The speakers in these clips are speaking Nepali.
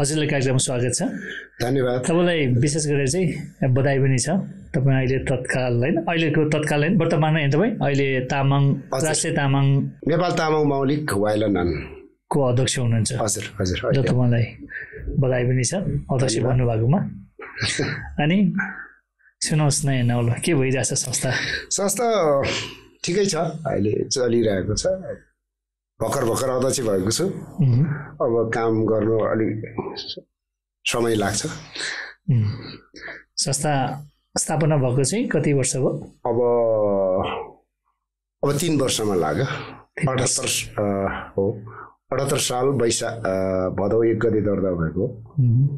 हजुरलाई कार्यक्रममा स्वागत छ। धन्यवाद। तपाईँलाई विशेष गरेर चाहिँ बधाई पनि छ। तपाईँ अहिले तत्काल होइन अहिलेको तत्काल होइन वर्तमान होइन तपाईँ? अहिले तामाङ। राष्ट्रिय तामाङ नेपाल तामाङ मौलिक वाइलनन को अध्यक्ष हुनुहुन्छ। हजुर हजुर। र। तपाईँलाई बधाई पनि छ अध्यक्ष। भन्नुभएकोमा अनि सुनाउनुहोस् नयाँ नौलो के भइरहेछ संस्था? संस्था ठिकै छ अहिले चलिरहेको छ। भर्खर भर्खर अध्यक्ष भएको छु। अब काम गर्नु अलिक समय लाग्छ। संस्था स्थापना भएको चाहिँ कति वर्ष भयो? अब अब तिन वर्षमा लाग्यो। अठहत्तर हो। अठहत्तर साल वैशा अ, भदौ एक गति दर्ता भएको उम्।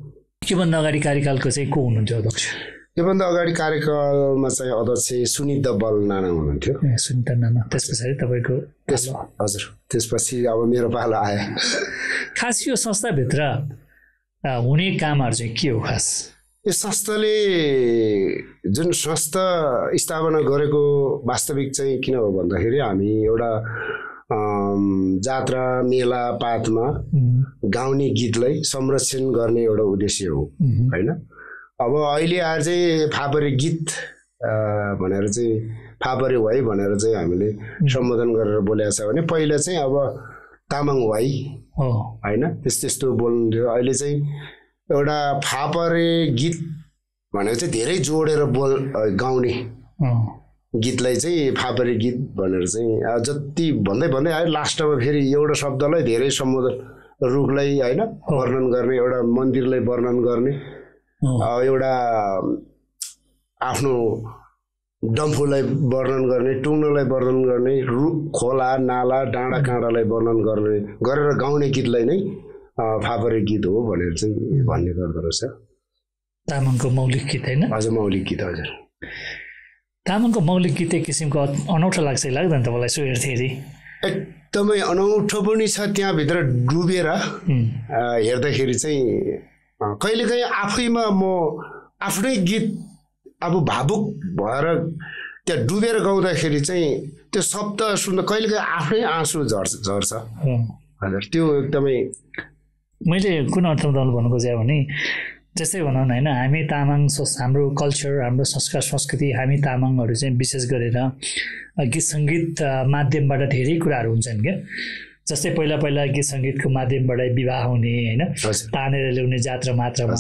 योभन्दा अगाडि कार्यकालको चाहिँ को हुनुहुन्थ्यो अध्यक्ष? योभन्दा अगाडि कार्यकालमा चाहिँ अध्यक्ष सुनित बल नाना हुनुहुन्थ्यो। सुनिता नाना। त्यस पछाडि तपाईँको त्यस। हजुर। त्यसपछि अब मेरो पालो आयो। खास यो संस्थाभित्र हुने कामहरू चाहिँ के हो खास? यो संस्थाले जुन संस्था स्थापना गरेको वास्तविक चाहिँ किन हो भन्दाखेरि हामी एउटा जात्रा मेला पातमा गाउने गीतलाई संरक्षण गर्ने एउटा उद्देश्य हो। होइन? अब अहिले आएर चाहिँ फापरे गीत भनेर चाहिँ फापरे वाइ भनेर चाहिँ हामीले सम्बोधन गरेर बोलेको छ भने पहिला चाहिँ अब तामाङ वाइ होइन? त्यस त्यस्तो बोल्नुहुन्थ्यो अहिले चाहिँ एउटा फापरे गीत भनेको चाहिँ धेरै जोडेर बोल गाउने गीतलाई चाहिँ फापरे गीत भनेर चाहिँ जति भन्दै भन्दै आयो लास्टमा फेरि एउटा शब्दलाई धेरै सम्बोधन रुखलाई होइन वर्णन गर्ने एउटा मन्दिरलाई वर्णन गर्ने एउटा आफ्नो डम्फुलाई वर्णन गर्ने टुङ्नोलाई वर्णन गर्ने रुख खोला नाला डाँडा काँडालाई वर्णन गर्ने गरेर गाउने गीतलाई नै फापरे गीत हो भनेर चाहिँ भन्ने गर्दो रहेछ। तामाङको मौलिक गीत होइन? हजुर मौलिक गीत हजुर। तामाङको मौलिक गीत एक किसिमको अनौठो लाग्छ लाग्दैन तपाईँलाई यसो हेर्दाखेरि एकदमै अनौठो पनि छ त्यहाँभित्र डुबेर हेर्दाखेरि चाहिँ कहिलेकाहीँ आफैमा म आफ्नै गीत अब भावुक भएर त्यहाँ डुबेर गाउँदाखेरि चाहिँ त्यो शब्द सुन्दा कहिलेकाहीँ आफ्नै आँसु झर्छ झर्छ। हजुर त्यो एकदमै मैले कुन अर्थमा तपाईँलाई भन्नु खोजेँ भने जस्तै भनौँ न होइन हामी तामाङ हाम्रो कल्चर हाम्रो संस्कार संस्कृति हामी तामाङहरू चाहिँ विशेष गरेर गीत सङ्गीत माध्यमबाट धेरै कुराहरू हुन्छन् क्या जस्तै पहिला पहिला गीत सङ्गीतको माध्यमबाट विवाह हुने होइन? तानेर ल्याउने जात्रा मात्रामा।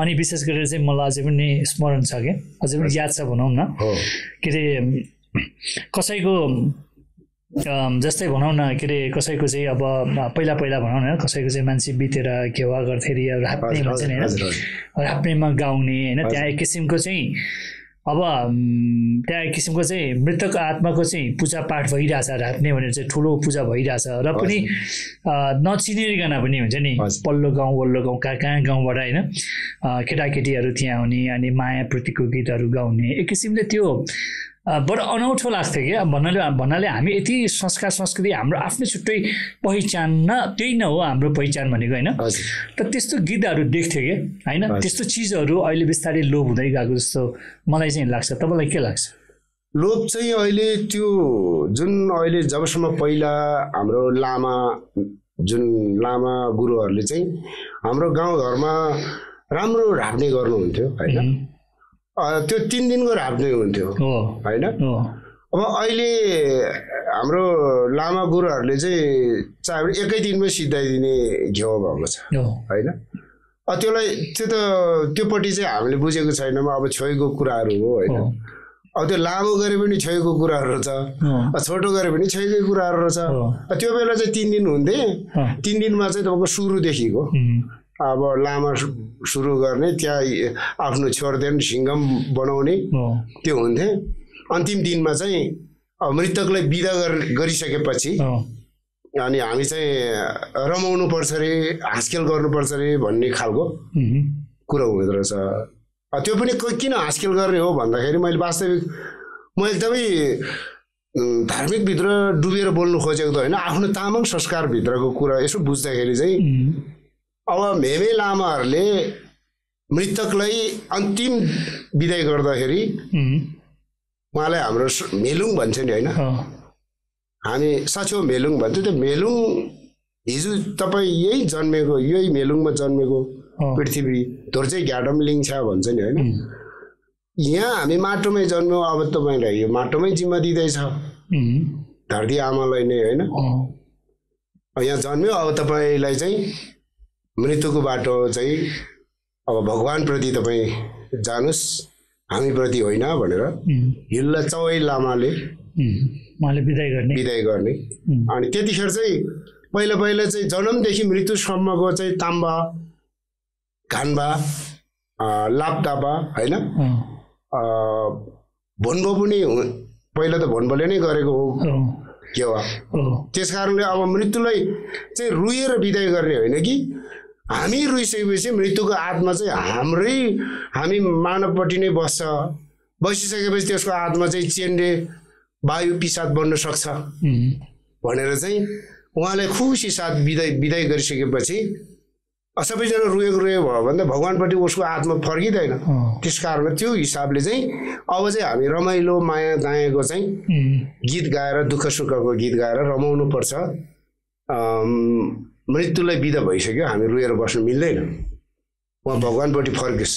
अनि विशेष गरेर चाहिँ मलाई अझै पनि स्मरण छ क्या अझै पनि याद छ भनौँ न। के अरे कसैको जस्तै भनौँ न के अरे कसैको चाहिँ अब पहिला पहिला भनौँ न कसैको चाहिँ मान्छे बितेर घेवा गर्थेरि अब राप्ने हजुर भन्छ नि हजुर होइन। राप्नेमा गाउने होइन? त्यहाँ एक किसिमको चाहिँ अब त्यहाँ एक किसिमको चाहिँ मृतक आत्माको चाहिँ पूजा पाठ भइरहेछ राप्ने भनेर चाहिँ ठुलो पूजा भइरहेछ र पनि नचिनिकन पनि हुन्छ नि। पल्लो गाउँ वल्लो गाउँ कहाँ कहाँ गाउँबाट होइन। केटाकेटीहरू त्यहाँ आउने अनि मायाप्रतिको गीतहरू गाउने। एक किसिमले त्यो बडो अनौठो लाग्थ्यो क्या। भन्नाले भन्नाले हामी यति संस्कार संस्कृति हाम्रो आफ्नै छुट्टै पहिचान न त्यही न हो हाम्रो पहिचान भनेको होइन? त त्यस्तो गीतहरू देख्थ्यो क्या होइन। त्यस्तो चिजहरू अहिले बिस्तारै लोप हुँदै गएको जस्तो मलाई चाहिँ लाग्छ। तपाईँलाई के लाग्छ? लोभ चाहिँ अहिले त्यो जुन अहिले जबसम्म पहिला हाम्रो लामा जुन लामा गुरुहरूले चाहिँ हाम्रो गाउँघरमा राम्रो राप्ने गर्नुहुन्थ्यो होइन? त्यो तिन दिनको राप्ने हुन्थ्यो। हो। होइन? अब अहिले हाम्रो लामा गुरुहरूले चाहिँ चाहे एकै दिनमै सिधाइदिने घेउ भएको छ। होइन? अब त्यसलाई त्यो त त्योपट्टि चाहिँ हामीले बुझेको छैनौँ अब छेउको कुराहरू हो होइन? अब त्यो लामो गरे पनि छेउको कुराहरू छ छोटो गरे पनि छेउकै कुराहरू छ त्यो बेला चाहिँ तिन दिन हुन्थे। तिन दिनमा चाहिँ तपाईँको सुरुदेखिको। अब लामा सुरु गर्ने त्यहाँ आफ्नो छोर्देन सिङ्गम बनाउने त्यो हुन्थे अन्तिम दिनमा चाहिँ अब मृतकलाई बिदा गर- गरिसकेपछि अनि हामी चाहिँ रमाउनु पर्छ अरे हाँसखेल गर्नुपर्छ अरे भन्ने खालको कुरो हुँदो रहेछ। त्यो पनि किन हाँसखेल गर्ने हो भन्दाखेरि मैले वास्तविक म एकदमै धार्मिकभित्र डुबेर बोल्नु खोजेको त होइन आफ्नो तामाङ संस्कारभित्रको कुरा यसो बुझ्दाखेरि चाहिँ अब मेमे लामाहरूले मृतकलाई अन्तिम विदाय गर्दाखेरि उहाँलाई हाम्रो मेलुङ भन्छ नि होइन? हामी साँचो मेलुङ भन्छ। त्यो मेलुङ हिजो तपाईँ यही जन्मेको यही मेलुङमा जन्मेको पृथ्वी धोर्चै घ्याडम लिङ्छ भन्छ नि होइन? यहाँ हामी माटोमै जन्म्यौँ अब तपाईँलाई यो माटोमै जिम्मा दिँदैछ। धरती आमालाई नै होइन? यहाँ जन्म्यो अब तपाईँलाई चाहिँ मृत्युको बाटो चाहिँ अब भगवान्प्रति तपाईँ जानुहोस् हामीप्रति होइन भनेर हिल्ला चौै लामाले उहाँले विदाय गर्ने। विदाय गर्ने। अनि त्यतिखेर चाहिँ पहिला पहिला चाहिँ जन्मदेखि मृत्युसम्मको चाहिँ ताम्बा घान्बा लापटापा होइन? भोन्बो पनि हु- पहिला त भोन्बोले नै गरेको हो। अँ, के हो? अँ, त्यस कारणले अब मृत्युलाई चाहिँ रुएर विदाय गर्ने होइन कि? हामी रुइसकेपछि मृत्युको आत्मा चाहिँ हाम्रै हामी मानवपट्टि नै बस्छ। बसिसकेपछि त्यसको आत्मा चाहिँ चेन्डे वायु पिसाद बन्न सक्छ। भनेर चाहिँ उहाँलाई खुसी साथ विदाय विदाय गरिसकेपछि सबैजना रुएको रुयो भयो भने त भगवान्पट्टि उसको आत्मा फर्किँदैन। त्यस कारण त्यो हिसाबले चाहिँ अब चाहिँ हामी रमाइलो माया दायाँको चाहिँ गीत गाएर दुःख सुखको गीत गाएर रमाउनु पर्छ मृत्युलाई विदा भइसक्यो हामी रुएर बस्नु मिल्दैन। उहाँ भगवान्पट्टि फर्कियोस्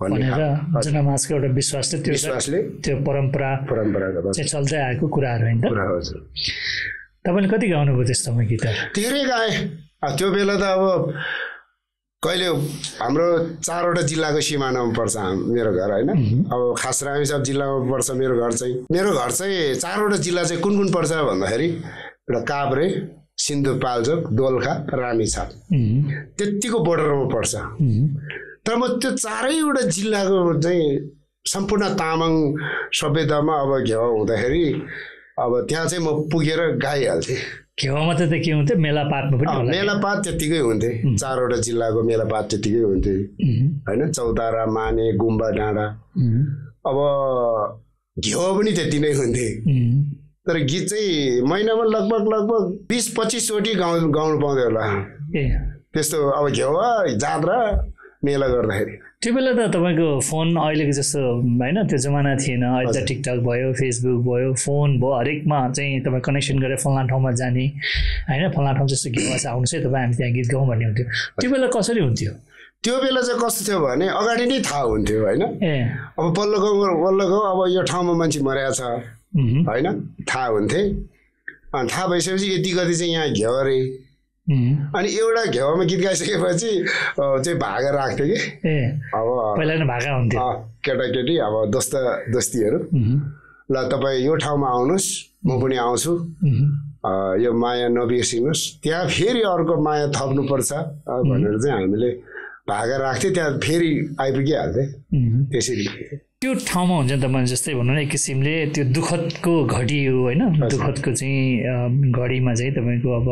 भन्ने भनेर एउटा विश्वास त्यो विश्वासले त्यो परम्परा परम्परागत चाहिँ चल्दै आएको कुराहरू होइन? तपाईँले कति गाउनुभयो त्यस्तोमा गीतहरू धेरै गाएँ। त्यो बेला त अब कहिले हाम्रो चारवटा जिल्लाको सिमानामा पर्छ मेरो घर होइन? अब खास रामेसाब जिल्लामा पर्छ मेरो घर चाहिँ। मेरो घर चाहिँ चारवटा जिल्ला चाहिँ कुन कुन पर्छ भन्दाखेरि एउटा काभ्रे सिन्धुपाल्चोक दोलखा रामेछाप त्यत्तिको बोर्डरमा पर्छ। तर म त्यो चारैवटा जिल्लाको चाहिँ सम्पूर्ण तामाङ सभ्यतामा अब घेवा हुँदाखेरि अब त्यहाँ चाहिँ म पुगेर गाइहाल्थेँ। मात्रै त के हुन्थ्यो? मेलापातमा पनि मेलापात त्यत्तिकै हुन्थे चारवटा जिल्लाको मेलापात त्यत्तिकै हुन्थे होइन? चौतारा माने गुम्बा डाँडा। अब घिउ पनि त्यति नै हुन्थे तर गीत चाहिँ महिनामा लगभग लगभग बिस पच्चिसचोटि गाउ गाउनु पाउँदै होला। ए। त्यस्तो अब घेवा जात्रा मेला गर्दाखेरि। त्यो बेला त तपाईँको फोन अहिलेको जस्तो होइन त्यो जमाना थिएन। अहिले त टिकटक भयो फेसबुक भयो फोन भयो हरेकमा चाहिँ तपाईँ कनेक्सन गरेर फलाना ठाउँमा जाने होइन? फलाना ठाउँ जस्तो गीत छ आउनुहोस् है तपाईँ हामी त्यहाँ गीत गाउँ भन्ने हुन्थ्यो। त्यो बेला कसरी हुन्थ्यो? त्यो बेला चाहिँ कस्तो थियो भने अगाडि नै थाहा हुन्थ्यो होइन? ए। अब पल्लो गाउँ पल्लो गाउँ अब यो ठाउँमा मान्छे मरेको छ। होइन? थाहा हुन्थे? अनि थाहा भइसकेपछि यति गति चाहिँ यहाँ घ्याउ अरे। अनि एउटा घ्याउमा गीत गाइसकेपछि चाहिँ भागा राख्थ्यो कि? अब पहिला नै भाका हुन्थ्यो। केटाकेटी अब दोस्त दोस्तीहरू। ल तपाईँ यो ठाउँमा आउनुहोस् म पनि आउँछु। यो माया नबिर्सिनुहोस्। त्यहाँ फेरि अर्को माया थप्नुपर्छ भनेर चाहिँ हामीले भागा राख्थ्यो। त्यहाँ फेरि आइपुगिहाल्थेँ। त्यसरी। त्यो ठाउँमा हुन्छ नि त मैले जस्तै भनौँ न एक किसिमले त्यो दुःखदको घडी हो होइन? दुःखदको चाहिँ घडीमा चाहिँ तपाईँको अब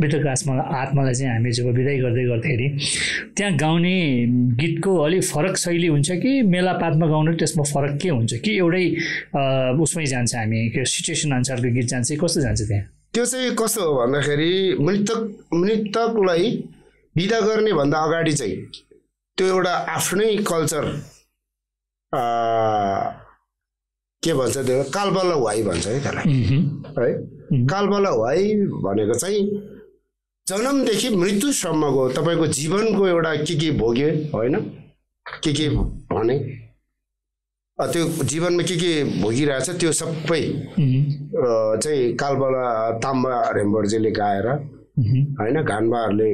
मृतक आत्मा आत्मालाई चाहिँ हामी जब विदाय गर्दै गर्दाखेरि त्यहाँ गाउने गीतको अलिक फरक शैली हुन्छ कि मेलापातमा गाउने त्यसमा फरक के हुन्छ? कि एउटै उसमै जान्छ हामी? सिचुएसन अनुसारको गीत जान्छ कस्तो जान्छ त्यहाँ? त्यो चाहिँ कस्तो हो भन्दाखेरि मृतक मृतकलाई विदा गर्ने भन्दा अगाडि चाहिँ त्यो एउटा आफ्नै कल्चर के भन्छ त्यो? कालबल वाइ भन्छ है त्यसलाई। है? कालबल वाइ भनेको चाहिँ जन्मदेखि मृत्युसम्मको तपाईँको जीवनको एउटा के के भोग्यो होइन? के के भने? त्यो जीवनमा के के भोगिरहेछ त्यो सबै चाहिँ कालबला ताम्बा रेम्बर्जेले गाएर। होइन? घानबाहरूले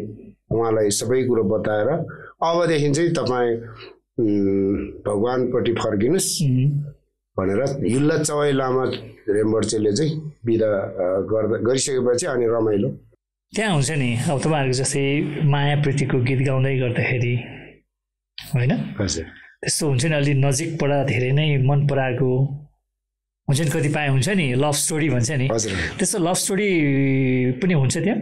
उहाँलाई सबै कुरो बताएर अबदेखि चाहिँ तपाईँ भगवान्पट्टि फर्किनुहोस्। भनेर युल्ला चवाई लामा रेम्बर्चेले चाहिँ अ, गर्दा गरिसकेपछि अनि रमाइलो। त्यहाँ हुन्छ नि अब तपाईँहरूको जस्तै माया प्रीतिको गीत गाउँदै गर्दाखेरि होइन? हजुर। त्यस्तो हुन्छ नि अलि नजिकबाट धेरै नै मन पराएको हुन्छ नि कतिपय हुन्छ नि लभ स्टोरी भन्छ नि। त्यस्तो लभ स्टोरी पनि हुन्छ त्यहाँ?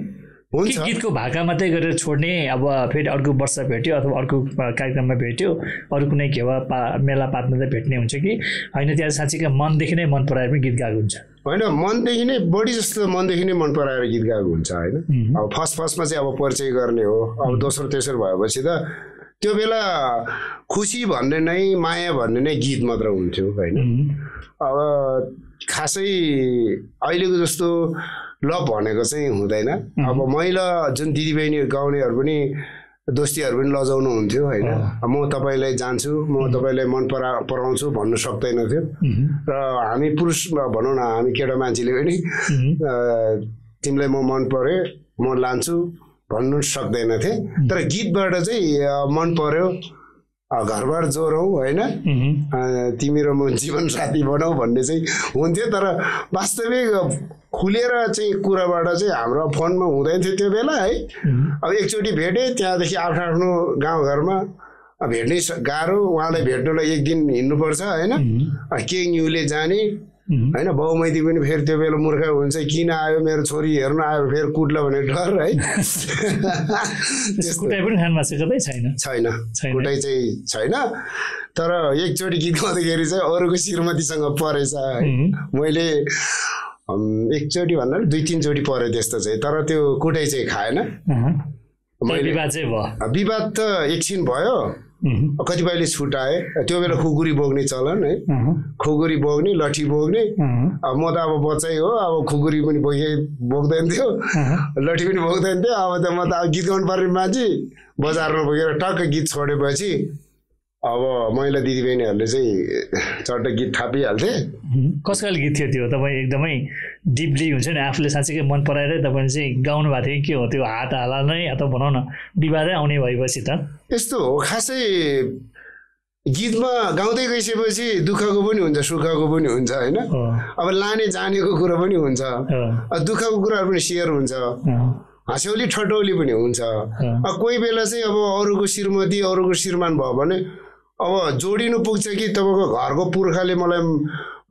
कि हुन्छ गीतको भाका मात्रै गरेर छोड्ने अब फेरि अर्को वर्ष भेट्यो अथवा अर्को कार्यक्रममा भेट्यो अरू कुनै घेवा पा मेला पात मात्रै भेट्ने हुन्छ कि? होइन त्यहाँ साँच्चीकै मनदेखि नै मन पराएर पनि गीत गाएको हुन्छ। होइन मनदेखि नै बढी जस्तो मनदेखि नै मन पराएर गीत गाएको हुन्छ होइन। अब फर्स्ट फर्स्टमा चाहिँ अब परिचय गर्ने हो। अब दोस्रो तेस्रो भएपछि त त्यो बेला खुसी भन्ने नै माया भन्ने नै गीत मात्र हुन्थ्यो होइन। अब खासै अहिलेको जस्तो लभ भनेको चाहिँ हुँदैन। अब महिला जुन दिदीबहिनी गाउनेहरू पनि दोस्तीहरू पनि लजाउनु हुन्थ्यो होइन म तपाईँलाई जान्छु म तपाईँलाई मन परा पराउँछु भन्नु सक्दैन थियो र हामी पुरुष भनौँ न हामी केटा मान्छेले पनि तिमीलाई म मन परे म लान्छु भन्नु सक्दैनथे। तर गीतबाट चाहिँ मन पर्यो। घरबार जोरौँ होइन? तिमी र म जीवन साथी बनाऊ भन्ने चाहिँ हुन्थ्यो तर वास्तविक खुलेर चाहिँ कुराबाट चाहिँ हाम्रो फोनमा हुँदैन थियो त्यो बेला है? अब एकचोटि भेटेँ त्यहाँदेखि आफ्नो आफ्नो गाउँघरमा अब भेट्नै स- गाह्रो उहाँलाई भेट्नुलाई एक दिन हिँड्नुपर्छ होइन? अ, के न्युले जाने होइन बाउमैती पनि फेरि त्यो बेला मूर्ख हुन्छ किन आयो मेरो छोरी हेर्न आयो फेरि कुट्ला भन्ने डर है। छैन। छैन। कुटाइ चाहिँ छैन। तर एकचोटि गीत गाउँदाखेरि चाहिँ अरूको श्रीमतीसँग परेछ मैले एकचोटि भन्दा दुई तिनचोटि पऱ्यो त्यस्तो चाहिँ तर त्यो कुटाइ चाहिँ खाएन। विवाद चाहिँ भयो। विवाद त एकछिन भयो। कतिपयले छुटाए त्यो बेला खुकुरी बोक्ने चलन है? खुकुरी बोक्ने लठी बोक्ने। अब म त अब बच्चै हो अब खुकुरी पनि बोके बोक्दैन थियो। लठी पनि बोक्दैन थियो। अब त म त अब गीत गाउनु पर्ने मान्छे बजारमा बोकेर टक्क गीत छोडेपछि अब महिला दिदीबहिनीहरूले चाहिँ चट्ट गीत थापिहाल्थे। कस्तो खाले गीत थियो त्यो? तपाईँ एकदमै डिपली हुन्छ नि आफूले साँच्चीकै मन पराएरै तपाईँले चाहिँ गाउनु भएको थियो कि हो? त्यो हात हाला नै अथवा भनौँ न विवादै आउने भएपछि त। यस्तो हो खासै गीतमा गाउँदै गइसकेपछि दुःखको पनि हुन्छ सुखको पनि हुन्छ होइन? अब लाने जानेको कुरो पनि हुन्छ। दुःखको कुराहरू पनि सेयर हुन्छ। हँस्यौली ठटौली पनि हुन्छ। अब कोही बेला चाहिँ अब अरूको श्रीमती अरूको श्रीमान भयो भने अब जोडिनु पुग्छ कि तपाईँको घरको पुर्खाले मलाई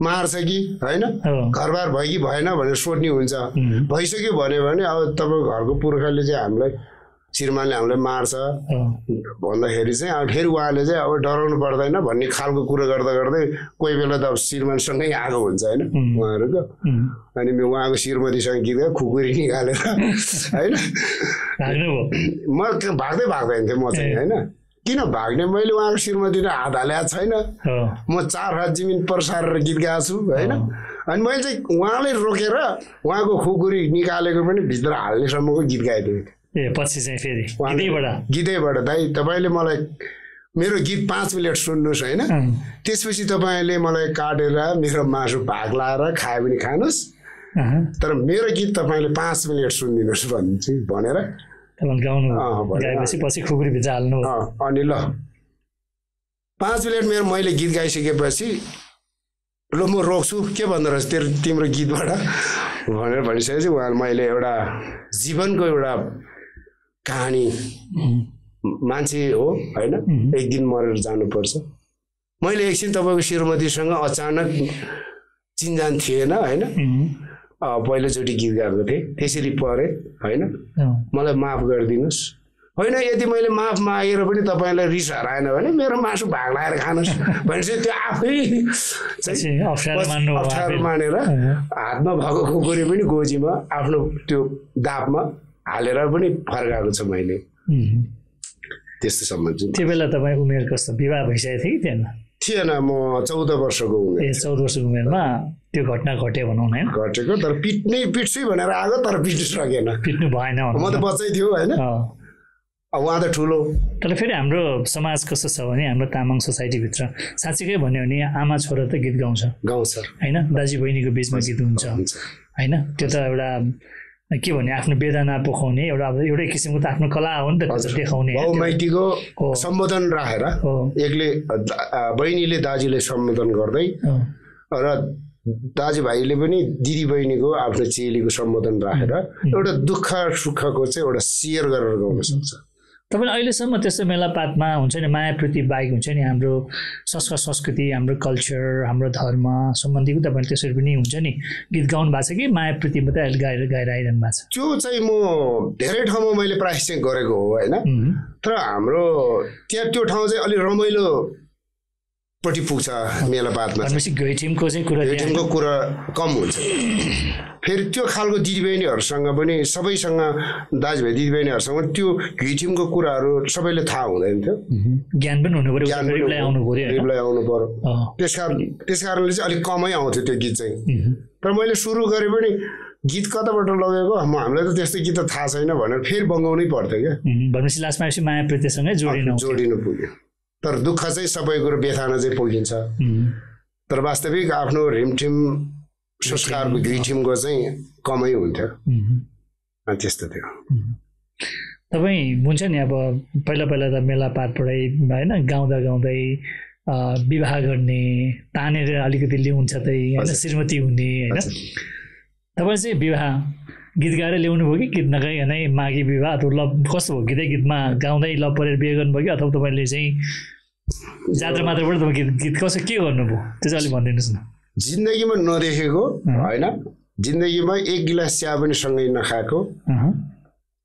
मार्छ कि होइन? घरबार भयो कि भएन भनेर सोध्ने हुन्छ। भइसक्यो भन्यो भने अब तपाईँको घरको पुर्खाले चाहिँ हामीलाई श्रीमानले हामीलाई मार्छ। भन्दाखेरि चाहिँ अब फेरि उहाँले चाहिँ अब डराउनु पर्दैन भन्ने खालको कुरो गर्दा गर्दै कोही बेला त अब श्रीमानसँगै आएको हुन्छ होइन. उहाँहरूको। अनि उहाँको श्रीमतीसँग गीत गाएँ खुकुरी निकालेर होइन? म भाग्दै भाग्दैन थिएँ म चाहिँ होइन? किन भाग्ने मैले उहाँको श्रीमतीले हात हालेको छैन? म चार हात जमिन पर्सारेर गीत गाएको छु होइन? अनि मैले चाहिँ उहाँलाई रोकेर उहाँको खुकुरी निकालेको पनि भित्र हाल्नेसम्मको गीत गाइदिएँ ए पछि चाहिँ फेरि उहाँले- गीतैबाट? दाइ तपाईँले मलाई मेरो गीत पाँच मिनट सुन्नुहोस् होइन? त्यसपछि तपाईँले मलाई काटेर मेरो मासु भाग लाएर खाए पनि खानुहोस्। तर मेरो गीत तपाईँले पाँच मिनट सुनिदिनुहोस् भन्छु भनेर गाउनु। गाएपछि पछि खुकुरी हाल्नु। अनि ल। पाँच मिनट मेरो मैले गीत गाइसकेपछि ल म रोक्छु। के भन्दो रहेछ तेरो तिम्रो गीतबाट? भनेर भनिसकेपछि उहाँ मैले एउटा जीवनको एउटा कहानी मान्छे हो होइन? एक दिन मरेर जानुपर्छ। मैले एकछिन तपाईँको श्रीमतीसँग अचानक चिन्जान थिएन होइन? पहिलोचोटि गीत गाएको थिएँ। त्यसरी परेँ होइन? मलाई माफ गरिदिनुहोस्। होइन यदि मैले माफ मागेर पनि तपाईँलाई रिस हराएन भने मेरो मासु भाग लगाएर खानुहोस् भनेपछि त्यो आफै अप्ठ्यारो। मानेर हातमा भएको खुकुरी पनि गोजीमा आफ्नो त्यो दापमा हालेर पनि फर्काएको छ मैले। त्यस्तो सम्बन्ध त्यो बेला तपाईँ उमेर कस्तो? विवाह भइसकेको थियो कि थिएन? थिएन म चौध वर्षको उमेर ए चौध वर्षको उमेरमा त्यो घटना घट्यो भनौँ न घटेको तर पिट्नै पिट्छु भनेर आएको तर पिट्नु सकेन। पिट्नु भएन म त। बच्चै थियो होइन? उहाँ त ठुलो। तर फेरि हाम्रो समाज कस्तो छ भने हाम्रो तामाङ सोसाइटीभित्र साँच्चीकै भन्यो भने आमा छोरा त गीत गाउँछ। गाउँछ। होइन? दाजु बहिनीको बिचमा गीत हुन्छ। होइन? त्यो त एउटा के भने आफ्नो वेदना पोखाउने एउटा एउटै किसिमको त आफ्नो कला हो नि त देखाउने। बाउ माइतीको। सम्बोधन राखेर एकले बहिनीले दाजुले सम्बोधन गर्दै र दाजुभाइले पनि दिदी बहिनीको आफ्नो चेलीको सम्बोधन राखेर एउटा दुःख सुखको चाहिँ एउटा सेयर गरेर गाउन सक्छ। तपाईँले अहिलेसम्म त्यस्तो मेलापातमा हुन्छ नि मायाप्रति बाहेक हुन्छ नि हाम्रो संस्कार संस्कृति हाम्रो कल्चर हाम्रो धर्म सम्बन्धीको तपाईँले त्यसरी पनि हुन्छ नि गीत गाउनु भएको छ कि मायाप्रति मात्रै अहिले गाएर गाएर आइरहनु भएको छ? त्यो चाहिँ म धेरै ठाउँमा मैले प्रायस चाहिँ गरेको हो होइन? तर हाम्रो त्यहाँ त्यो ठाउँ चाहिँ अलिक रमाइलो पट्टि पुग्छ मेलापातमा चाहिँ कुरा कम हुन्छ। फेरि त्यो खालको दिदीबहिनीहरूसँग पनि सबैसँग दाजुभाइ दिदीबहिनीहरूसँग त्यो घिटिमको कुराहरू सबैले थाहा हुँदैन थियो। ज्ञान पनि हुनु पऱ्यो आउनु पऱ्यो। त्यस कारण त्यस कारणले चाहिँ अलिक कमै आउँथ्यो त्यो गीत चाहिँ। तर मैले सुरु गरेँ पनि गीत कताबाट लगेको? म हामीलाई त त्यस्तो गीत त थाहा छैन भनेर फेरि बङ्गाउनै पर्थ्यो क्या। भनेपछि लास्टमा माया प्रीतिसँगै जोडिनु जोडिनु पुग्यो। तर दुःख चाहिँ सबै कुरो बेथान चाहिँ पुगिन्छ। तर वास्तविक आफ्नो रिमठिम संस्कारको घिठिमको चाहिँ कमै हुन्थ्यो। त्यस्तो थियो। तपाईँ हुन्छ नि अब पहिला पहिला त मेला पातबाटै होइन गाउँदा गाउँदै विवाह गर्ने तानेर अलिकति ल्याउँछ त्यही होइन। श्रीमती हुने होइन। तपाईँ चाहिँ विवाह गीत गाएर ल्याउनु भयो कि? गीत नगाइकन माघी विवाह अथवा लभ कस्तो भयो? गीतै गीतमा गाउँदै लभ परेर बिहे गर्नुभयो कि? अथवा तपाईँले चाहिँ जात्रा मात्रबाट तपाईँ गीत गीत कसो के गर्नुभयो त्यो चाहिँ अलिक भनिदिनुहोस् न। जिन्दगीमा नदेखेको होइन? जिन्दगीमा एक गिलास चिया पनि सँगै नखाएको।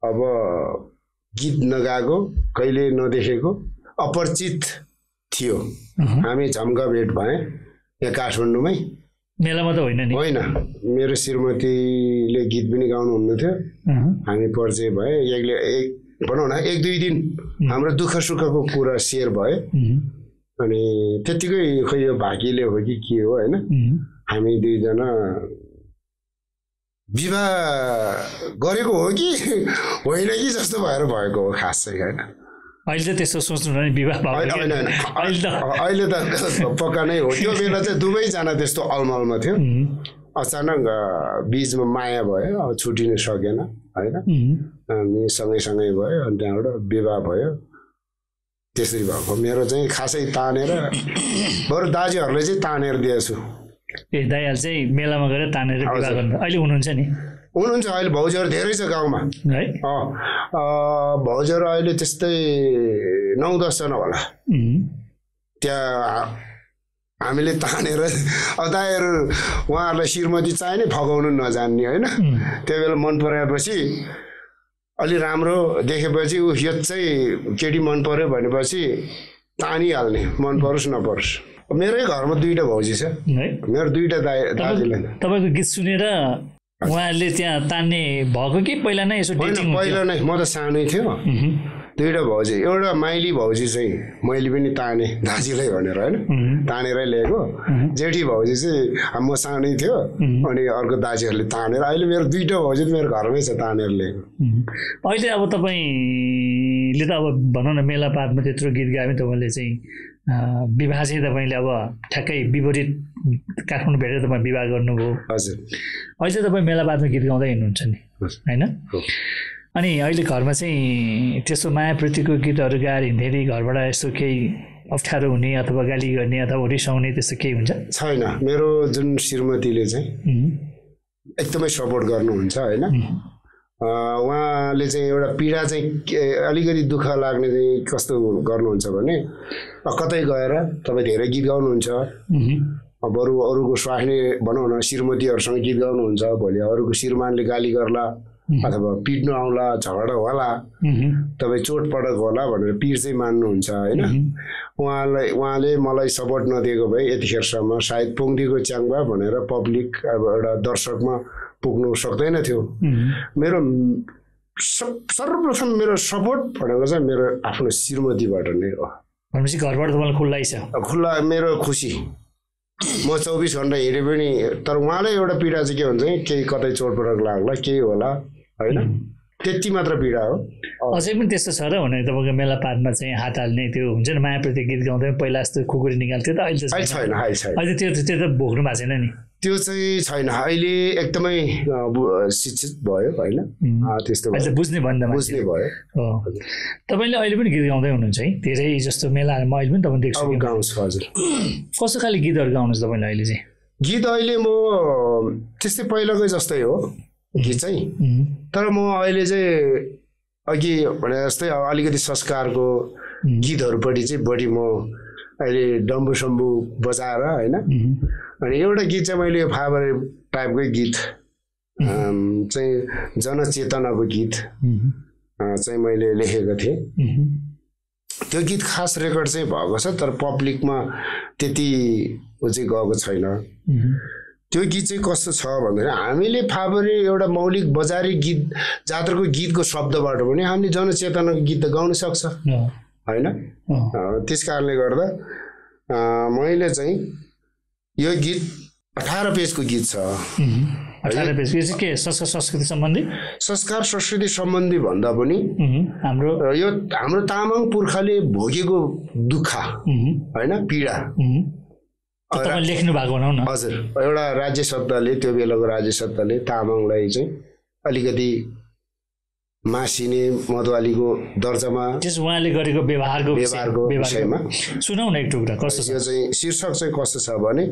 अब गीत नगाएको कहिले नदेखेको अपरिचित थियो। हामी झम्का भेट भएँ यहाँ काठमाडौँमै। मेलामा त होइन नि। होइन। मेरो श्रीमतीले गीत पनि गाउनुहुन्न थियो हामी परिचय भए एकले एक भनौँ न एक दुई दिन हाम्रो दुःख सुखको कुरा सेयर भयो अनि त्यत्तिकै खोइ यो भाग्यले हो कि के हो होइन? हामी दुईजना विवाह गरेको हो कि? होइन कि जस्तो भएर भएको हो खास चाहिँ होइन? अहिले चाहिँ त्यस्तो सोच्नु नि विवाह। अहिले त त पक्का नै हो। त्यो बेला चाहिँ दुवैजना त्यस्तो अलमलमा थियो। अचानक बिचमा माया भयो अब छुटिनु सकेन होइन? हामी सँगै सँगै भयो अनि त्यहाँबाट विवाह भयो। त्यसरी भएको। मेरो चाहिँ खासै तानेर बरु दाजुहरूले चाहिँ तानेर दिएछु। ए दाइहाल चाहिँ मेलामा गएर तानेर विवाह हजुर। गर्नु। अहिले हुनुहुन्छ नि? हुनुहुन्छ अहिले भाउजूहरू धेरै छ गाउँमा। है? भाउजूहरू अहिले त्यस्तै नौ दसजना होला। त्यहाँ हामीले तानेर अब दाइहरू उहाँहरूलाई श्रीमती चाहिने फगाउनु नजान्ने होइन। त्यो बेला मन पराएपछि अलि राम्रो देखेपछि ऊ यो चाहिँ केटी मन पर्यो भनेपछि तानिहाल्ने। मन परोस् नपरोस्। मेरै घरमा दुईवटा भाउजी छ। मेरो दुईवटा दाइ दाजुले। तपाईँ- तपाईँको गीत सुनेर उहाँहरूले त्यहाँ तान्ने भएको कि? पहिला नै यसो पहिला नै। म त सानै थियो। दुईवटा भाउजी एउटा माइली भाउजी चाहिँ मैले पनि ताने दाजुलाई भनेर होइन? तानेरै ल्याएको। जेठी भाउजी चाहिँ म सानै थियो अनि अर्को दाजुहरूले तानेर अहिले मेरो दुईवटा भाउजी त मेरो घरमै छ तानेर ल्याएको। अहिले अब तपाईँले त अब भनौँ न मेला पातमा त्यत्रो गीत गायो भने तपाईँले चाहिँ विवाह चाहिँ तपाईँले अब ठ्याक्कै विपरीत काठमाडौँ भेटेर तपाईँ विवाह गर्नुभयो। हजुर। अहिले तपाईँ मेला पातमा गीत गाउँदै हिँड्नुहुन्छ नि। होइन। अनि अहिले घरमा चाहिँ त्यस्तो मायाप्रतिको गीतहरू गाएर हिँड्दाखेरि घरबाट यस्तो केही अप्ठ्यारो हुने अथवा गाली गर्ने अथवा रिसाउने त्यस्तो केही हुन्छ? छैन। मेरो जुन श्रीमतीले चाहिँ एकदमै सपोर्ट गर्नुहुन्छ होइन? उहाँले चाहिँ एउटा पीडा चाहिँ अलिकति दुःख लाग्ने चाहिँ कस्तो गर्नुहुन्छ भने कतै गएर तपाईँ धेरै गीत गाउनुहुन्छ बरु अरूको स्वास्नी भनौँ न श्रीमतीहरूसँग गीत गाउनुहुन्छ भोलि अरूको श्रीमानले गाली गर्ला अथवा पिट्नु आउला झगडा होला तपाईँ चोटपटक होला भनेर पिर चाहिँ मान्नुहुन्छ होइन? उहाँलाई उहाँले मलाई सपोर्ट नदिएको भए यतिखेरसम्म सायद पुङ्दीको च्याङ्बा भनेर पब्लिक अब एउटा दर्शकमा पुग्नु सक्दैन थियो। मेरो सर्वप्रथम मेरो सपोर्ट भनेको चाहिँ मेरो आफ्नो श्रीमतीबाट नै हो। भनेपछि घरबाट तपाईँलाई खुल्लै छ खुल्ला मेरो खुसी। म चौबिस घन्टा हिँडे पनि तर उहाँलाई एउटा पीडा चाहिँ के भन्छ भने केही कतै चोटपटक लाग्ला केही होला होइन? त्यति मात्र पीडा हो। अझै पनि त्यस्तो छ र भने तपाईँको मेला पातमा चाहिँ हात हाल्ने त्यो हुन्छ नि मायाप्रति गीत गाउँदै पहिला जस्तो खुकुरी निकाल्थ्यो त अहिले त छैन। अहिले त्यो त्यो त भोग्नु भएको छैन नि। त्यो चाहिँ छैन। अहिले एकदमै शिक्षित भयो होइन? त्यस्तो बुझ्ने भन्दा बुझ्ने भयो। हो तपाईँले अहिले पनि गीत गाउँदै हुनुहुन्छ है? धेरै जस्तो मेलाहरूमा अहिले पनि तपाईँ देख्छु। गाउँछु हजुर। कस्तो खाले गीतहरू गाउनुहुन्छ तपाईँले अहिले चाहिँ? गीत अहिले म त्यस्तै पहिलाकै जस्तै हो गीत चाहिँ। तर म अहिले चाहिँ अघि भने जस्तै अलिकति संस्कारको गीतहरूपट्टि चाहिँ बढी म अहिले डम्बु सम्बु बजाएर होइन? अनि एउटा गीत चाहिँ मैले यो फाबर टाइपकै गीत चाहिँ जनचेतनाको गीत चाहिँ मैले लेखेको थिएँ। त्यो गीत खास रेकर्ड चाहिँ भएको छ तर पब्लिकमा त्यति ऊ चाहिँ गएको छैन। त्यो गीत चाहिँ कस्तो छ भन्दाखेरि हामीले फाबरे एउटा मौलिक बजारी गीत जात्राको गीतको शब्दबाट पनि हामीले जनचेतनाको गीत त गाउन सक्छ। होइन? त्यस कारणले गर्दा मैले चाहिँ यो गीत अठार पेजको गीत छ। संस्कृति सम्बन्धी? संस्कार संस्कृति सम्बन्धी भन्दा पनि हाम्रो यो हाम्रो तामाङ पुर्खाले भोगेको दुःख होइन? पीडा। लेख्नु भएको न हजुर। एउटा राज्य सत्ताले त्यो बेलाको राज्य सत्ताले तामाङलाई चाहिँ अलिकति मासिने मधुवालीको दर्जामा त्यस उहाँले गरेको व्यवहारको व्यवहारको विषयमा। सुनाउ न एक टुक्रा कस्तो यो चाहिँ शीर्षक चाहिँ कस्तो छ भने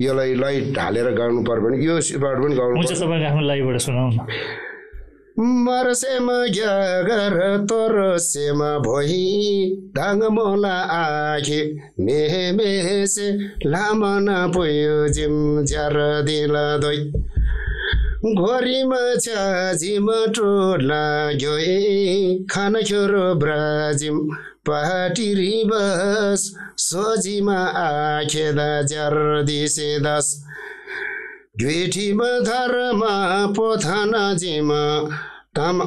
यसलाई लय ढालेर गाउनु पर्यो भने यो सिबाट पनि गाउनु हुन्छ तपाईँको आफ्नो लाइबाट सुनाउ न। मरसेमा ग्यागर तोर सेमा भोइ दाङ मोला आखे मेहे मेसे लामा न पुयो जिम ज्यार दिल दोइ घोरीमा छ्याजिम टोला ग्योए खान खेरो ब्राजिम पाटिरी बस सोझिमा आखेदा ज्यार दिसे दस ग्वेठीमा धरमा पोथाना जिमा ताम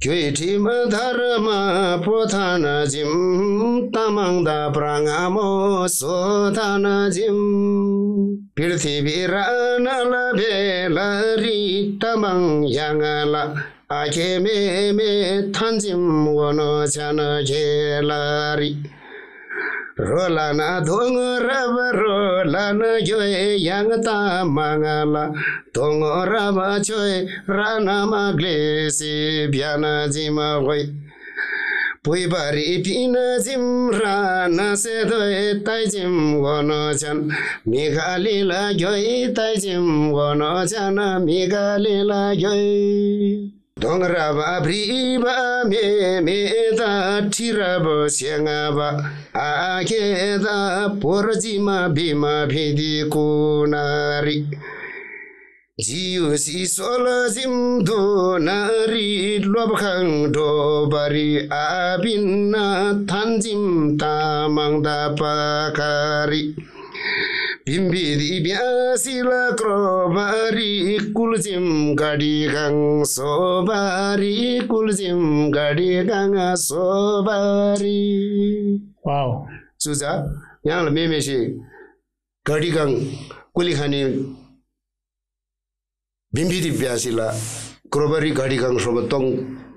Kyuitim dharma potana jim, tamangda prangamo sotana jim. Pirthibirana labe lari tamang yangala, ake me me tanjim wono chana je lari. rolana dong rab rolana joy yang ta mangala. Dong rab joy rana maglesi byana jima goy. Pui bari pina jim rana se doy tai jim gono chan. Mi gali la joy tai jim gono chan mi gali la joy. dong ra ba bri ba me me da ti ra ba. Siang ba a ke da por ji ma bi ma bi di ku na ri ji yu si so la jim do na ri lo ba khang do ba ri a bin na than jim ta mang da pa ka ri क्रोबारी कुलजिम गाडी गाङ सोबारी कुलजिम गाडी गाङ सोबारी चुजा यहाँलाई मेमेसी गाडी गाङ कुली खाने बिम्बिदी ब्यासिला क्रोबारी गाडी गाङ सोबा तङ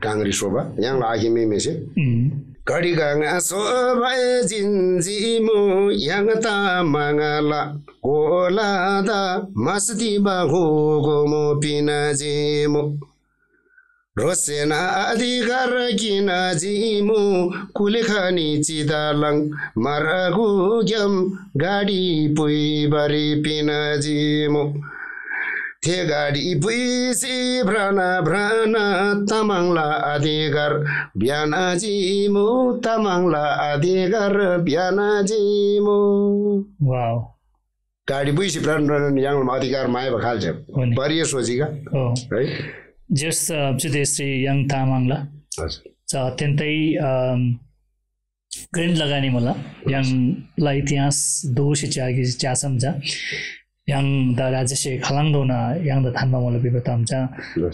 काङ्ग्री सोबा यहाँलाई आखि मेमेसे घडिगाङा पिनाजिमु रोसेना अधिकार किन जिमु कुलेखानी चिदालङ मरगु ग्याम गाडी पुइबारी पिनाजिमु थे गाडी पुइसी भ्राना भ्राना तामाङला अधिकार बिहान जिमु तामाङला अधिकार बिहान जिमु वाउ गाडी पुइसी भ्रान भ्रान याङमा अधिकार माया खाल्छ। हो नि परिय सोचिका हो। जस चाहिँ श्री यङ तामाङला। अत्यन्तै ग्रेन्ड लगानी मला। याङलाई इतिहास दोषी च्यागी च्यासम्झा। Yang da raja she khalang dona yang da thanma mala बिबता हुन्छ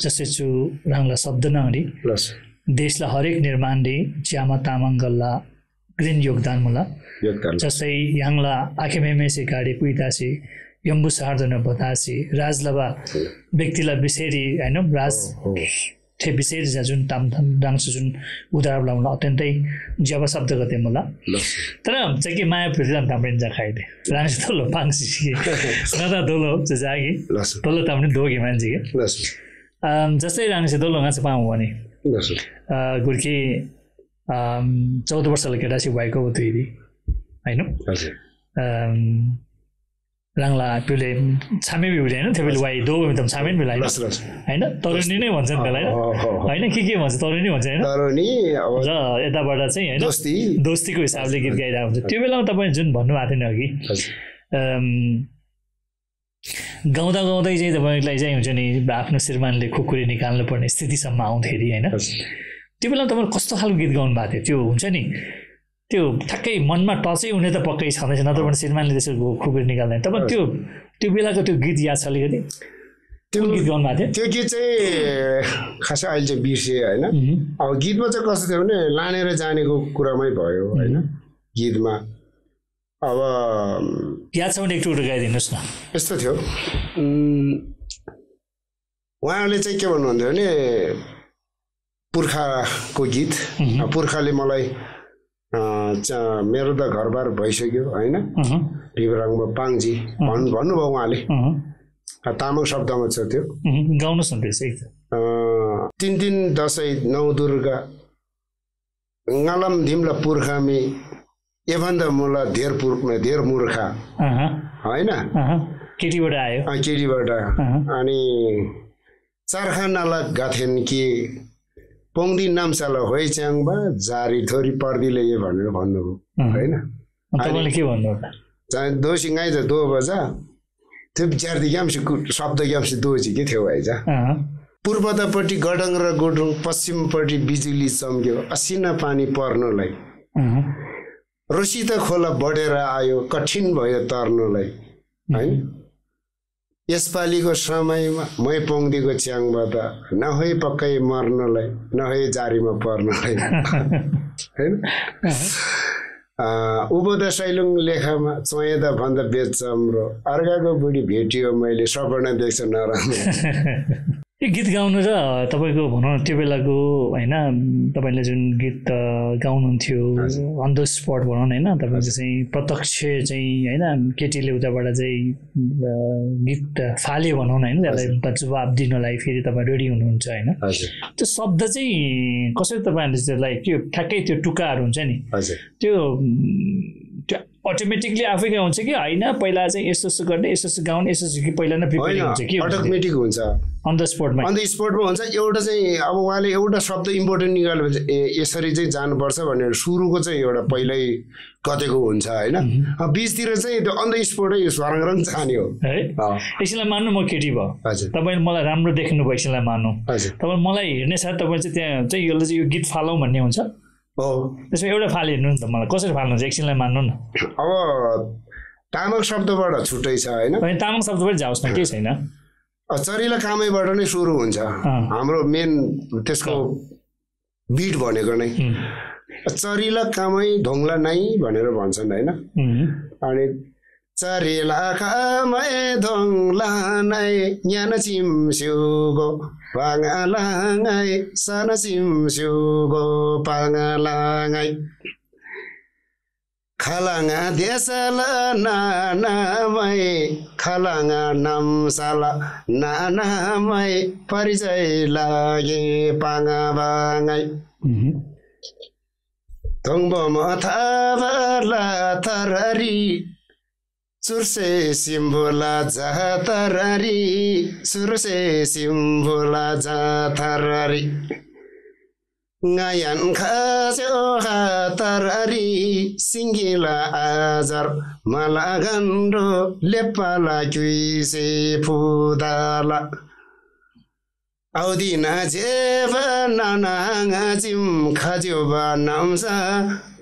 जस्तै छु राङला शब्द नहरी प्लस देशलाई हरेक निर्माणले च्यामा तामाङ गल्ला ग्रिन योगदान मला। जस्तै याङला आखेमेमेसी गाडी पुइतासी यम्बु सार्दन बतासी राजलबा व्यक्तिलाई बिसेरी होइन राज। जा जुन ताम डाङ्स जुन उदाहरण लाउन अत्यन्तै जब शब्द गते मला। लस तर चाहिँ के माया ताम्रिन जा खाइदे। राज तोलो पाङ्सी नदा दोलो जागी तल्लो ताम्रिन दोगे मान्छे के। जस्तै राङ्से दोलो गाँसे पाऊँ भने। अम, चौध वर्षले केटासी भएको हो दुई होइन? राङ्ला पिउले छामे बिउले होइन त्यो बेला वाइ दो त छामे लस होइन? तरुणी नै भन्छ नि त्यसलाई। होइन? के के भन्छ? तरुणी भन्छ होइन? र यताबाट चाहिँ होइन? दोस्ती। दोस्तीको हिसाबले गीत गाइरहेको हुन्छ। त्यो बेलामा तपाईँ जुन भन्नुभएको थियो नि अघि गाउँदा गाउँदै चाहिँ तपाईँलाई चाहिँ हुन्छ नि आफ्नो श्रीमानले खुकुरी निकाल्नु पर्ने स्थितिसम्म आउँदाखेरि होइन? त्यो बेला तपाईँले कस्तो खालको गीत गाउनु भएको थियो? त्यो हुन्छ नि त्यो ठ्याक्कै मनमा टचै हुने त पक्कै छँदैछ नत्र भने श्रीमानले त्यसो खु- खुकुरी निकाल्दैन। तपाईँ त्यो त्यो बेलाको त्यो गीत याद छ अलिकति? त्यो गीत गाउनु भएको थियो? त्यो गीत चाहिँ खासै अहिले चाहिँ बिर्सेँ होइन? अब गीतमा चाहिँ कस्तो थियो भने लानेर जानेको कुरामै भयो होइन? गीतमा। अब याद छ भने एक टुक्रो गाइदिनुहोस् न। यस्तो थियो। उहाँहरूले चाहिँ के भन्नुहुन्थ्यो भने पुर्खाको गीत। पुर्खाले मलाई मेरो त घरबार भइसक्यो होइन? भिबराङमा पाङजी भन् भन्नुभयो उहाँले। तामाङ शब्दमा छ त्यो। अहँ, गाउनुहोस् न त्यसै अ, तिन तिन दसैँ नौ दुर्गा ngalaम धिम्ला पुर्खामी एभन्दा मुला धेर पुर धेर मूर्खा होइन? केटीबाट आयो। केटीबाट अनि चारखानाला गाथेन कि पोङ्दी नाम्साला होइ च्याङबा जारी थोरी पर्दिले ए भनेर भन्नुभयो। होइन? तपाईँले के चाहे दोषी गाई त दो बजा त्यो विद्यार्थी ग्याम्सी शब्द ग्याम्सी दोजी के थियो भाइ जा पूर्वतापट्टि गडङ र गोडुङ पश्चिमपट्टि बिजुली चम्क्यो असिना पानी पर्नुलाई। अहँ, रोसित खोला बढेर आयो कठिन भयो तर्नुलाई होइन? यसपालिको समयमा मै पोङ्दीको च्याङबाट नहोइ पक्कै मर्नलाई नहोइ जारीमा पर्नलाई। होइन? उभोदा सैलुङ लेखामा चोयदा भन्दा बेच हाम्रो अर्काको बुढी भेटियो मैले सपना देख्छ नराम्रो। यो गीत गाउनु र तपाईँको भनौँ न त्यो बेलाको होइन तपाईँले जुन गीत गाउनुहुन्थ्यो अन द स्पट भनौँ न होइन तपाईँको चाहिँ प्रत्यक्ष चाहिँ होइन केटीले उताबाट चाहिँ गीत फाल्यो भनौँ न होइन त्यसलाई जवाब दिनलाई फेरि तपाईँ रेडी हुनुहुन्छ होइन। त्यो शब्द चाहिँ कसरी तपाईँहरूले त्यसलाई त्यो ठ्याक्कै त्यो टुक्काहरू हुन्छ नि। त्यो अटोमेटिकली आफै गाउँछ कि? होइन? पहिला चाहिँ यस्तो यस्तो गर्ने यस्तो यस्तो गाउने यस्तो यस्तो कि पहिला नै प्रिपेयर हुन्छ कि अटोमेटिक हुन्छ। अन द स्पटमा अन्त स्पोर्टमा हुन्छ एउटा चाहिँ अब उहाँले एउटा शब्द इम्पोर्टेन्ट निकाल्यो भने यसरी चाहिँ जानुपर्छ भनेर सुरुको चाहिँ एउटा पहिल्यै कतेको हुन्छ होइन? बिचतिर चाहिँ त्यो अन द स्पोर्टै स्वरङ जाने हो। है? एकछिनलाई मान्नु म केटी भयो। हजुर। तपाईँले मलाई राम्रो देख्नु भयो एकछिनलाई मान्नु। हजुर। तपाईँ मलाई हेर्ने साथ तपाईँ चाहिँ त्यहाँ चाहिँ यसले चाहिँ यो गीत फालौँ भन्ने हुन्छ। त्यसमा एउटा फाल हेर्नु नि त मलाई कसरी फाल्नुहुन्छ एकछिनलाई मान्नु न अब तामाङ शब्दबाट छुट्टै छ होइन तामाङ शब्द पनि जाओस् न केही छैन चरिला कामैबाट नै सुरु हुन्छ। हाम्रो मेन त्यसको बिट भनेको नै चरिला कामै ढोङ्ला नाइ भनेर भन्छन् होइन अनि चरिला कामै ढोङ्ला नाइ ज्ञान चिम्स्युगो पाङलाङै सान चिम्स्युगो पाङलाङै खलाङा देशला नानामै खलाङा नामसाला नानामै परिचय लागे पाङा बाङै उम्, थोङ्बो मथाबला थररी सुर्से सिम्बोला जातररी सुर्से सिम्बोला जातररी ngayan khasyo hatarari singila azar malagando lepala cuise pudala आउँदिन जेब नाना जिम खज्यो नाम्सा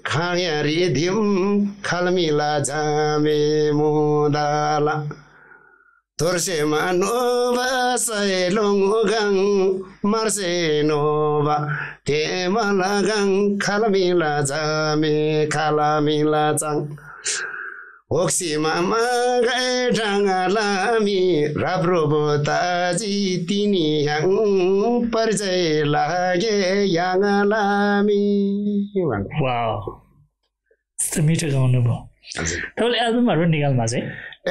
खायारी धिम खालमिला जामे मुदाला। तोर्सेमा नोभा सैलोङ गाङ मार्से नोभा टेमला गाङ खालमिला जामे खालमिला चाङ मागाई डाँगा लामी राब्रो बोताजी तिनी ह्याङ परिचय लागे याङ लामी भन्नु। वाउ यस्तो मिठो गाउनु भयो तपाईँले एल्बमहरू निकाल्नु चाहिँ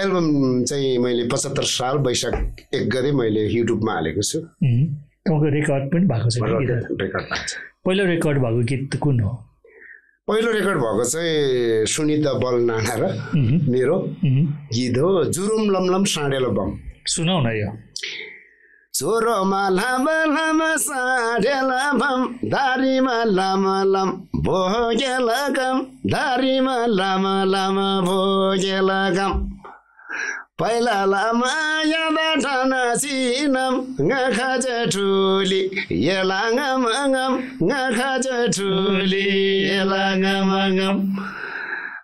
एल्बम चाहिँ मैले पचहत्तर साल वैशाख एक गते मैले युट्युबमा हालेको छु। तपाईँको रेकर्ड पनि भएको भएको छ। पहिलो रेकर्ड भएको गीत कुन हो? पहिलो रेकर्ड भएको चाहिँ सुनिता बल नाना र मेरो गीत हो जुरुम लमलम साँडेलो बम। सुनाउ न यो। छोरोमा लामा लामा साँडेला भम दारीमा लामा लाम भोगेला गम दारीमा लामा लामा भोगेला गम। 白啦啦嘛呀吧唱那西南，我看着处理，一啦我嘛我，我看着处理，一啦我嘛我。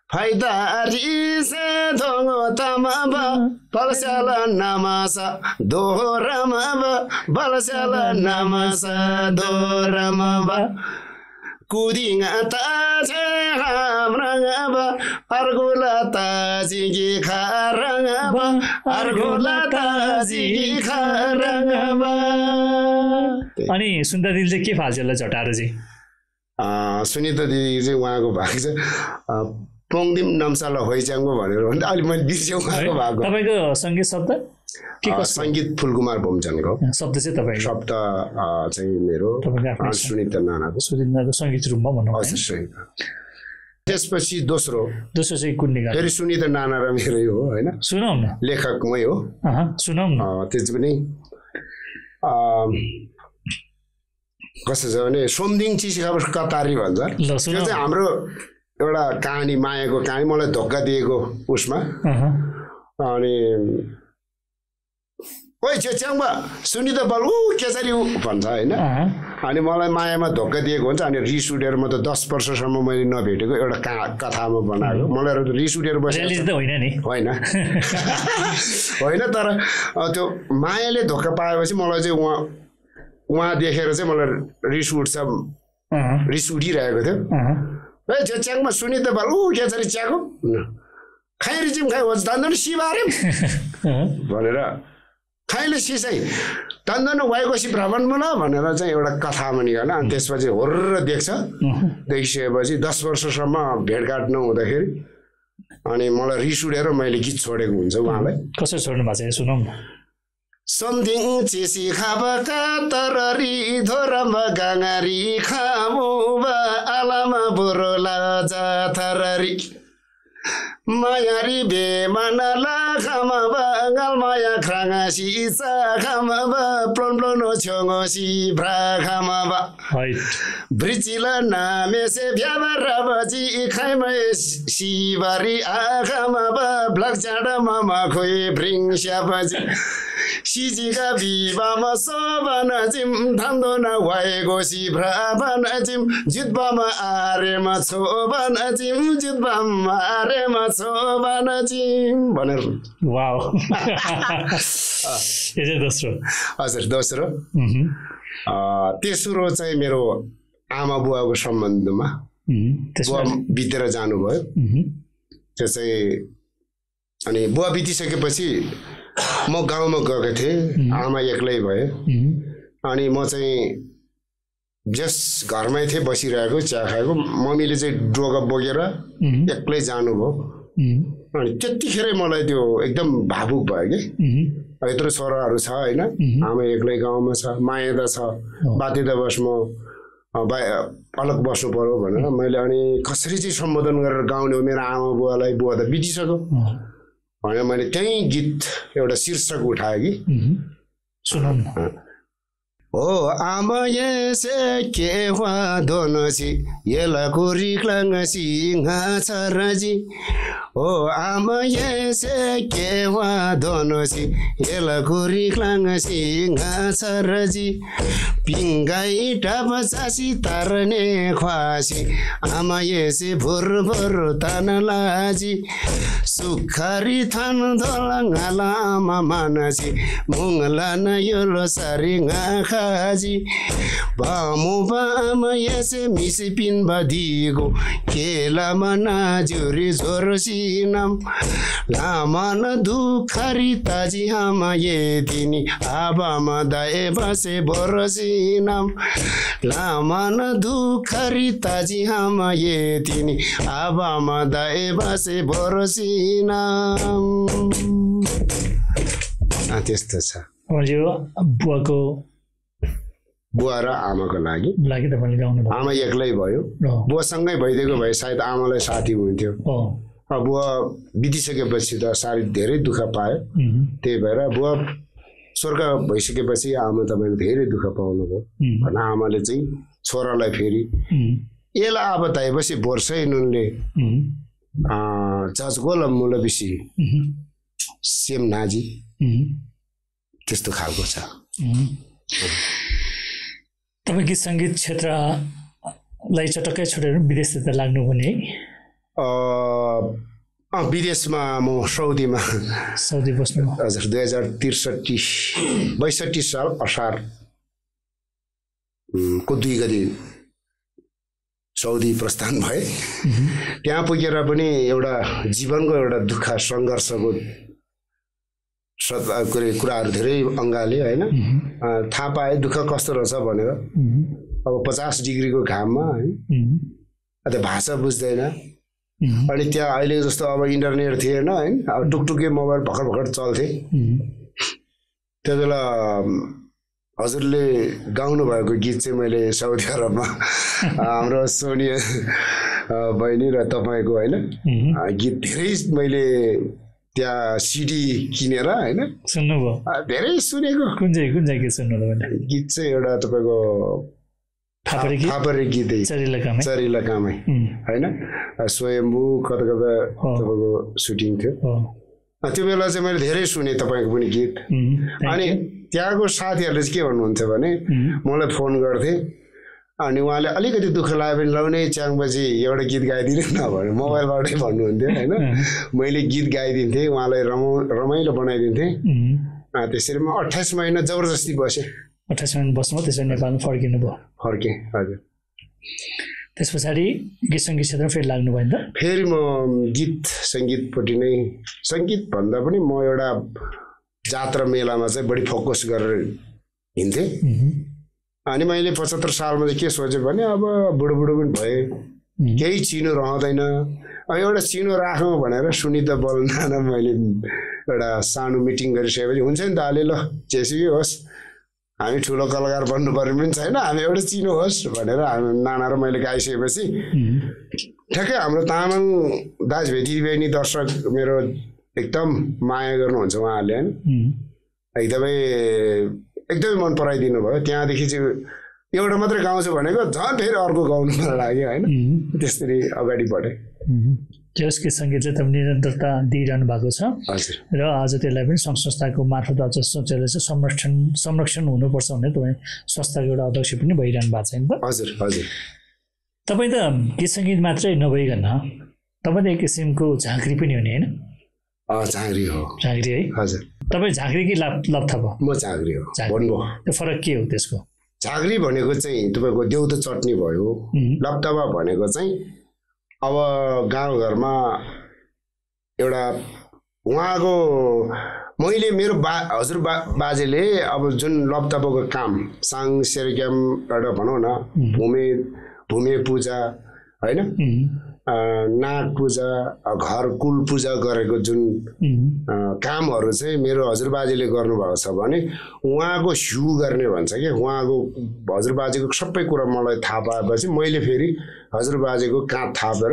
拍打的山头我他妈吧，巴拉下了那玛萨，多拉玛吧，巴拉下了那玛萨，多拉玛吧。कुदिङ हाम्रङ खारङ खारङ अनि सुन्दा दिल चाहिँ के फाल्छ यसलाई झटाएर चाहिँ सुनिता दिदी चाहिँ उहाँको भएको छ। पोङदिम नम्साला होइच्याङको भनेर भन्दा अलिक मैले बिर्सेँ उहाँको भएको तपाईँको सङ्गीत शब्द? सङ्गीत फुलकुमार बोमचनको शब्द चाहिँ तपाईँको शब्द चाहिँ मेरो सुनिता नानाको। सुरिन्द्रको सङ्गीत रूपमा भनौँ हजुर है सुनिता। त्यसपछि दोस्रो। दोस्रो चाहिँ कुन निकाल्यो फेरि सुनिता नाना र मेरै हो होइन? सुनौँ न। लेखक मै हो सुनौँ न। अ, त्यो चाहिँ पनि कस्तो छ भने सोमदिङ चिसिका कतारी भन्छ। त्यो चाहिँ हाम्रो एउटा कहानी मायाको कहानी मलाई धोका दिएको उसमा। अनि ओइ छेच्याङमा सुनिता बल ऊ केसरी ऊ? भन्छ होइन? अनि मलाई मायामा धोका दिएको हुन्छ अनि रिस उठेर म त दस वर्षसम्म मैले नभेटेको एउटा का कथामा बनाएको। मलाई रिस उठेर बसेको होइन नि। होइन। होइन तर त्यो मायाले धोका पाएपछि मलाई चाहिँ उहाँ उहाँ देखेर चाहिँ मलाई रिस उठ्छ। रिस उठिरहेको थियो। अहँ, ए त्यो च्याङमा सुनि त बाल ऊ के छ च्याको? खाइ रिजिम खाइ होस् धन्दन सिबारे भनेर खाइले सिसाइ। धन्दन वाइकोसी भ्रमण मुला भनेर चाहिँ एउटा कथामा निकाल्न अनि त्यसपछि होर्र देख्छ। देखिसकेपछि दस वर्षसम्म भेटघाट नहुँदाखेरि अनि मलाई रिस उठेर मैले गीत छोडेको हुन्छ उहाँलाई। कसरी छोड्नु भएको छ सुनौँ न। सम्थिङ चिसी खाबका तररी धोरम गाँगारी खामुबा आलामा बुरोला जाथररी मायारी ngal maya khranga si sa khama ba plon plon chongo si bra khama ba right. Brijila na me se bhyava rava ji khai ma si bari a khama ba blak jada mama khoi bring sha ba ji दोस्रो हजुर दोस्रो अ, तेस्रो चाहिँ मेरो आमा बुवाको सम्बन्धमा उहुँ, बुवा बितेर जानुभयो। उहुँ, त्यो चाहिँ अनि बुवा बितिसकेपछि म गाउँमा गएको थिएँ आमा एक्लै भए। उहुँ, अनि म चाहिँ जस घरमै थिएँ बसिरहेको चिया खाएको। मम्मीले चाहिँ डोगा बोकेर एक्लै जानुभयो। अनि त्यतिखेरै मलाई त्यो एकदम भावुक भयो कि। यत्रो छोराहरू छ होइन? आमा एक्लै गाउँमा छ माया त छ बाध्यतावश म बा अलग बस्नु पर्यो भनेर मैले अनि कसरी चाहिँ सम्बोधन गरेर गाउने हो मेरो आमा बुवालाई बुवा त बितिसक्यो। भनेर मैले त्यहीँ गीत एउटा शीर्षक उठाएँ कि। O amba ye se ke hwa dono si, ye la kuri klanga si nga tsara ji. O amba ye se ke hwa dono si, ye la kuri klanga si nga tsara ji. Pinga i taba sasi tarane kwa si, amba ye se bur bur tana la ji. Sukhari than dola nga la ama mana si, mungla na yolo sari nga kha केलामा नाजुरी जोरसिनम लामा न दुखारी ताजी हामा ये दिनी। आबामा दाए बसे बोरसिनम लामा न दुखारी ताजी हामा ये दिनी। आबामा दाए बसे बोरसिनम त्यस्तो छ। बुवाको बुवा र आमाको लागि। आमा एक्लै भयो। बुवासँगै भइदिएको भए सायद आमालाई साथी हुन्थ्यो। बुवा बितिसकेपछि त साह्रै धेरै दुःख पायो। त्यही भएर बुवा स्वर्ग भइसकेपछि आमा तपाईँले धेरै दुःख पाउनुभयो। भने आमाले चाहिँ छोरालाई फेरि यसलाई अब ताएपछि बोर्सै नुनले उहुँ, जज गोल मुल बिसी उहुँ, सेम नाजी त्यस्तो खालको छ। तपाईँ गीत सङ्गीत क्षेत्रलाई चटक्कै छोडेर विदेशतिर लाग्नु अँ, विदेशमा म सौदीमा साउदी बस्नु। हजुर दुई हजार त्रिसठी बैसठी साल असार को दुई गति सौदी प्रस्थान भए। त्यहाँ पुगेर पनि एउटा जीवनको एउटा दुःख सङ्घर्षको कुराहरू धेरै अँगाले होइन? थाहा पाएँ दुःख कस्तो रहेछ भनेर। अब पचास डिग्रीको घाममा है त्यो भाषा बुझ्दैन। अनि त्यहाँ अहिले जस्तो अब इन्टरनेट थिएन होइन? अब टुकटुके मोबाइल भर्खर भर्खर चल्थे त्यो बेला हजुरले गाउनु भएको गीत चाहिँ मैले साउदी अरबमा हाम्रो सोनिया बहिनी र तपाईँको होइन? गीत धेरै मैले त्यहाँ सिडी किनेर होइन? सुन्नुभयो। धेरै सुनेको। कुन चाहिँ कुन चाहिँ गीत सुन्नुभयो गीत चाहिँ एउटा तपाईँको थापरे गीत? चरिला कामै। होइन? स्वयम्भू कता कता। तपाईँको सुटिङ थियो। त्यो बेला चाहिँ मैले धेरै सुनेँ तपाईँको पनि गीत। अनि. त्यहाँको साथीहरूले चाहिँ के भन्नुहुन्थ्यो भने मलाई फोन गर्थे। अनि उहाँले अलिकति दुःख लाग्यो भने लाउने च्याङपछि एउटा गीत गाइदिनु न भने मोबाइलबाटै भन्नुहुन्थ्यो होइन? मैले गीत गाइदिन्थेँ उहाँलाई रमाउ रमाइलो बनाइदिन्थेँ। त्यसरी म अठाइस महिना जबरजस्ती बसेँ। अठाइस मिनट बस्नुभयो त्यसपछि नेपालमा फर्किनु भयो फर्केँ हजुर। त्यस पछाडि गीत सङ्गीत क्षेत्रमा फेरि लाग्नु भयो नि त? फेरि म गीत सङ्गीतपट्टि नै सङ्गीत भन्दा पनि म एउटा जात्रा मेलामा चाहिँ बढी फोकस गरेर हिँड्थेँ। अनि मैले पचहत्तर सालमा चाहिँ के सोचेँ भने अब बुढो पनि भएँ केही चिनो रहँदैन। अब एउटा चिनो राखौँ भनेर सुनिता बलनाना मैले एउटा सानो मिटिङ गरिसकेपछि हुन्छ नि त अलि ल जेसुकै होस् हामी ठुलो कलाकार बन्नु पर्ने पनि छैन हामी एउटा चिनो होस् भनेर हामी नाना र मैले गाइसकेपछि ठ्याक्कै हाम्रो तामाङ दाजुभाइ दिदीबहिनी दर्शक मेरो एकदम माया गर्नुहुन्छ उहाँहरूले होइन एकदमै एकदमै मन पराइदिनु भयो। त्यहाँदेखि चाहिँ एउटा मात्रै गाउँछु भनेको झन् फेरि अर्को गाउनु मन लाग्यो होइन। त्यसरी अगाडि बढेँ। यस गीत सङ्गीतले तपाईँ निरन्तरता दिइरहनु भएको छ। हजुर। र आज त्यसलाई पनि सङ्घ संस्थाको मार्फत अझ सोचेर चाहिँ संरक्षण संरक्षण हुनुपर्छ भने तपाईँ संस्थाको एउटा अध्यक्ष पनि भइरहनु भएको छ नि त। हजुर हजुर। तपाईँ त गीत सङ्गीत मात्रै नभइकन तपाईँ त एक किसिमको झाँक्री पनि हो नि होइन। झाँक्री हो। झाँक्री है? हजुर। तपाईँ झाँक्री कि लाप म झाँक्री हो। भन्नुभयो। त्यो फरक के हो त्यसको? झाँक्री भनेको चाहिँ तपाईँको देउतो चटनी भयो। उम्, लप्ताबा भनेको चाहिँ अब गाउँघरमा एउटा उहाँको मैले मेरो बा हजुर बा बाजेले अब जुन लप्ताबाको काम साङ सेरक्याम एउटा भनौँ न भूमि भूमि पूजा होइन? नाग पूजा घर कुल पूजा गरेको जुन कामहरू चाहिँ मेरो हजुरबाजेले गर्नुभएको छ भने उहाँको हिउ गर्ने भन्छ कि उहाँको हजुरबाजेको सबै कुरा मलाई थाहा पाएपछि मैले फेरि हजुरबाजेको काँध थापेर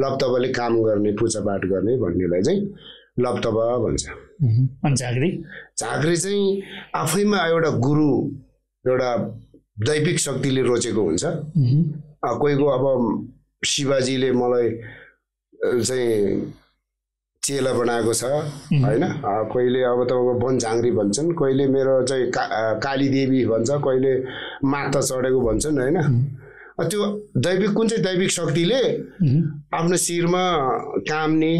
लप्तबाले काम गर्ने पूजापाठ गर्ने भन्नेलाई चाहिँ लप्तबा भन्छ। झाँक्री? झाँक्री चाहिँ आफैमा एउटा गुरु एउटा दैविक शक्तिले रोचेको हुन्छ। कोहीको अब शिवाजीले मलाई चाहिँ चेला बनाएको छ होइन? कहिले अब तपाईँको वन झाङ्री भन्छन् कहिले मेरो चाहिँ का अ, काली देवी भन्छ कहिले माता चढेको भन्छन् होइन? त्यो दैविक कुन चाहिँ दैविक शक्तिले। आफ्नो शिरमा काम्ने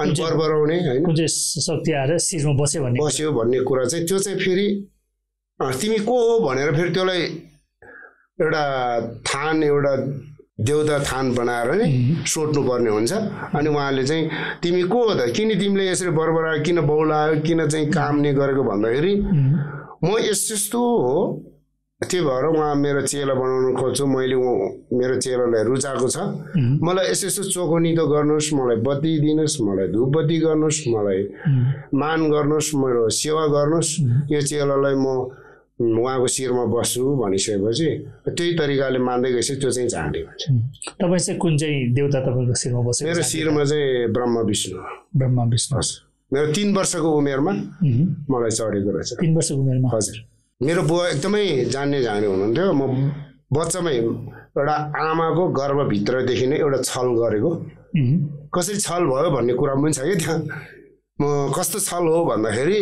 अनि बरबराउने होइन? कुन चाहिँ शक्ति आएर शिरमा बस्यो भन्ने बस्यो भन्ने कुरा चाहिँ त्यो चाहिँ फेरि तिमी को हो भनेर फेरि त्यसलाई एउटा थान एउटा देउता थान बनाएर नै सोध्नुपर्ने हुन्छ। अनि उहाँले चाहिँ तिमी को हो त? किन तिमीले यसरी बरबरायो? किन बौलायो? किन चाहिँ काम नै गरेको? भन्दाखेरि म यस्तो यस्तो हो त्यही भएर उहाँ मेरो चेला बनाउन खोज्छु। मैले मेरो चेलालाई रुचाएको छ। मलाई यस्तो यस्तो चोखनितो गर्नुहोस् मलाई बत्ती दिनुहोस् मलाई धुपबत्ती गर्नुहोस् मलाई मान गर्नुहोस् मेरो सेवा गर्नुहोस्। यो चेलालाई म उहाँको शिरमा बस्छु भनिसकेपछि त्यही तरिकाले मान्दै गएपछि त्यो चाहिँ झाँडी भन्छ। तपाईँ चाहिँ कुन चाहिँ देउता तपाईँको शिरमा बस्यो मेरो शिरमा चाहिँ ब्रह्म विष्णु। ब्रह्मा विष्णु। मेरो तिन वर्षको उमेरमा उम्, मलाई चढेको रहेछ। तिन वर्षको उमेरमा? हजुर। मेरो बुवा एकदमै जान्ने जाने हुनुहुन्थ्यो। म बच्चामै एउटा आमाको गर्भभित्रदेखि नै एउटा छल गरेको। कसरी छल भयो भन्ने कुरा पनि छ कि त्यहाँ? म कस्तो छल हो भन्दाखेरि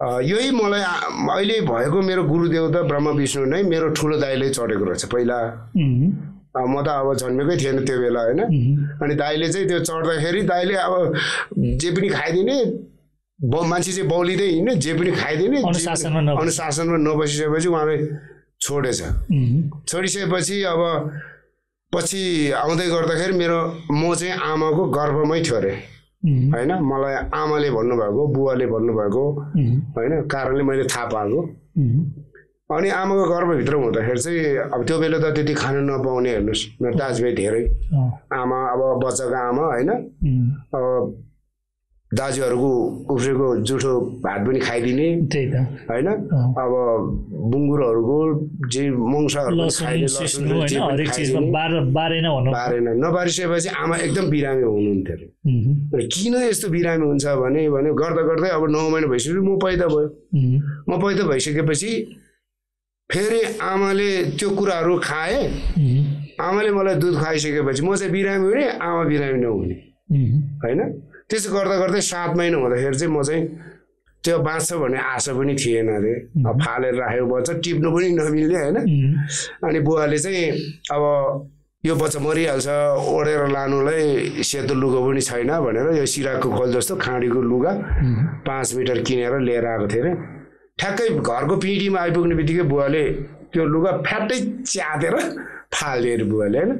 यही मलाई अहिले भएको मेरो गुरुदेव त ब्रह्म विष्णु नै मेरो ठुलो दाइले चढेको रहेछ पहिला। म त अब जन्मेकै थिएन त्यो बेला होइन? अनि दाइले चाहिँ त्यो चढ्दाखेरि दाइले अब जे पनि खाइदिने ब मान्छे चाहिँ बौलिँदै हिँड्ने जे पनि खाइदिने अनुशासनमा नबस- अनुशासनमा नबसिसकेपछि उहाँले छोडेछ। छोडिसकेपछि अब पछि आउँदै गर्दाखेरि मेरो म चाहिँ आमाको गर्भमै थियो अरे होइन? मलाई आमाले भन्नुभएको बुवाले भन्नुभएको होइन? कारणले मैले थाहा पाएको। अनि आमाको गर्भभित्र हुँदाखेरि चाहिँ अब त्यो बेला त त्यति खानु नपाउने हेर्नुहोस्। मेरो दाजुभाइ धेरै। आमा अब बच्चाको आमा होइन? अब दाजुहरूको उफ्रेको जुठो भात पनि खाइदिने। त्यही त। होइन? अब बुङ्गुरहरूको जे बारेन नबारिसकेपछि आमा एकदम बिरामी हुनुहुन्थ्यो अरे। किन यस्तो बिरामी हुन्छ भने भने गर्दा गर्दै अब नौ महिना भइसक्यो म पैदा भयो। म पैदा भइसकेपछि फेरि आमाले त्यो कुराहरू खाएँ। आमाले मलाई दुध खुवाइसकेपछि म चाहिँ बिरामी हुने आमा बिरामी नहुने। होइन? त्यसो गर्दा गर्दै सात महिना हुँदाखेरि चाहिँ म चाहिँ त्यो बाँच्छ भन्ने आशा पनि थिएन अरे। अब फालेर राखेको बच्चा टिप्नु पनि नमिल्ने होइन। अनि बुवाले चाहिँ अब यो बच्चा मरिहाल्छ ओढेर लानुलाई सेतो लुगा पनि छैन भनेर यो सिराको खोल जस्तो खाँडीको लुगा पाँच मिटर किनेर लिएर आएको थिएँ अरे। ठ्याक्कै घरको पिँढीमा आइपुग्ने बित्तिकै बुवाले त्यो लुगा फ्याट्टै च्यातेर फालिदियो अरे बुवाले होइन?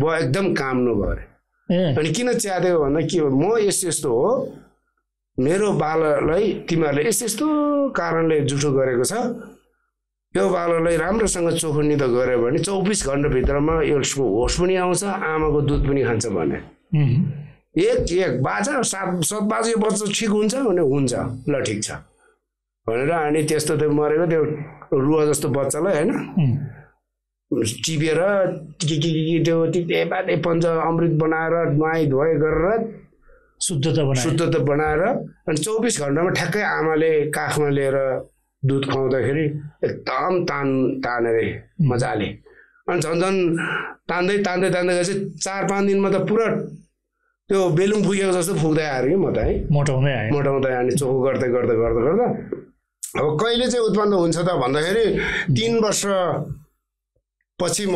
बुवा एकदम काम्नु भयो अरे। अनि किन च्यादेको भन्दा के हो म यस्तो यस्तो हो मेरो बाललाई तिमीहरूले यस्तो यस्तो कारणले जुठो गरेको छ यो बाललाई राम्रोसँग चोखुन्नी त गऱ्यो भने चौबिस घन्टाभित्रमा यसको होस पनि आउँछ आमाको दुध पनि खान्छ भने। उम्, एक एक बाजा सात सात बाजे बच्चा ठिक हुन्छ भने हुन्छ ल ठिक छ। भनेर अनि त्यस्तो त्यो मरेको त्यो रुवा जस्तो बच्चालाई होइन? उम्, टिपेर के के के त्यो तिते पाते पञ्च अमृत बनाएर नुहाइ धुवाइ गरेर शुद्धता बनायो। शुद्ध त बनाएर अनि चौबिस घन्टामा ठ्याक्कै आमाले काखमा लिएर दुध खुवाउँदाखेरि एकदम तान ताने रे मजाले। अनि झन् झन् तान्दै तान्दै तान्दै गएपछि चार पाँच दिनमा त पुरा त्यो बेलुङ पुगेको जस्तो पुग्दै आएर कि म त है? मोटाउँदै आयो। मोटाउँदै अनि चोखो गर्दै गर्दै गर्दै गर्दा। अब कहिले चाहिँ उत्पन्न हुन्छ त भन्दाखेरि तिन वर्ष पछि म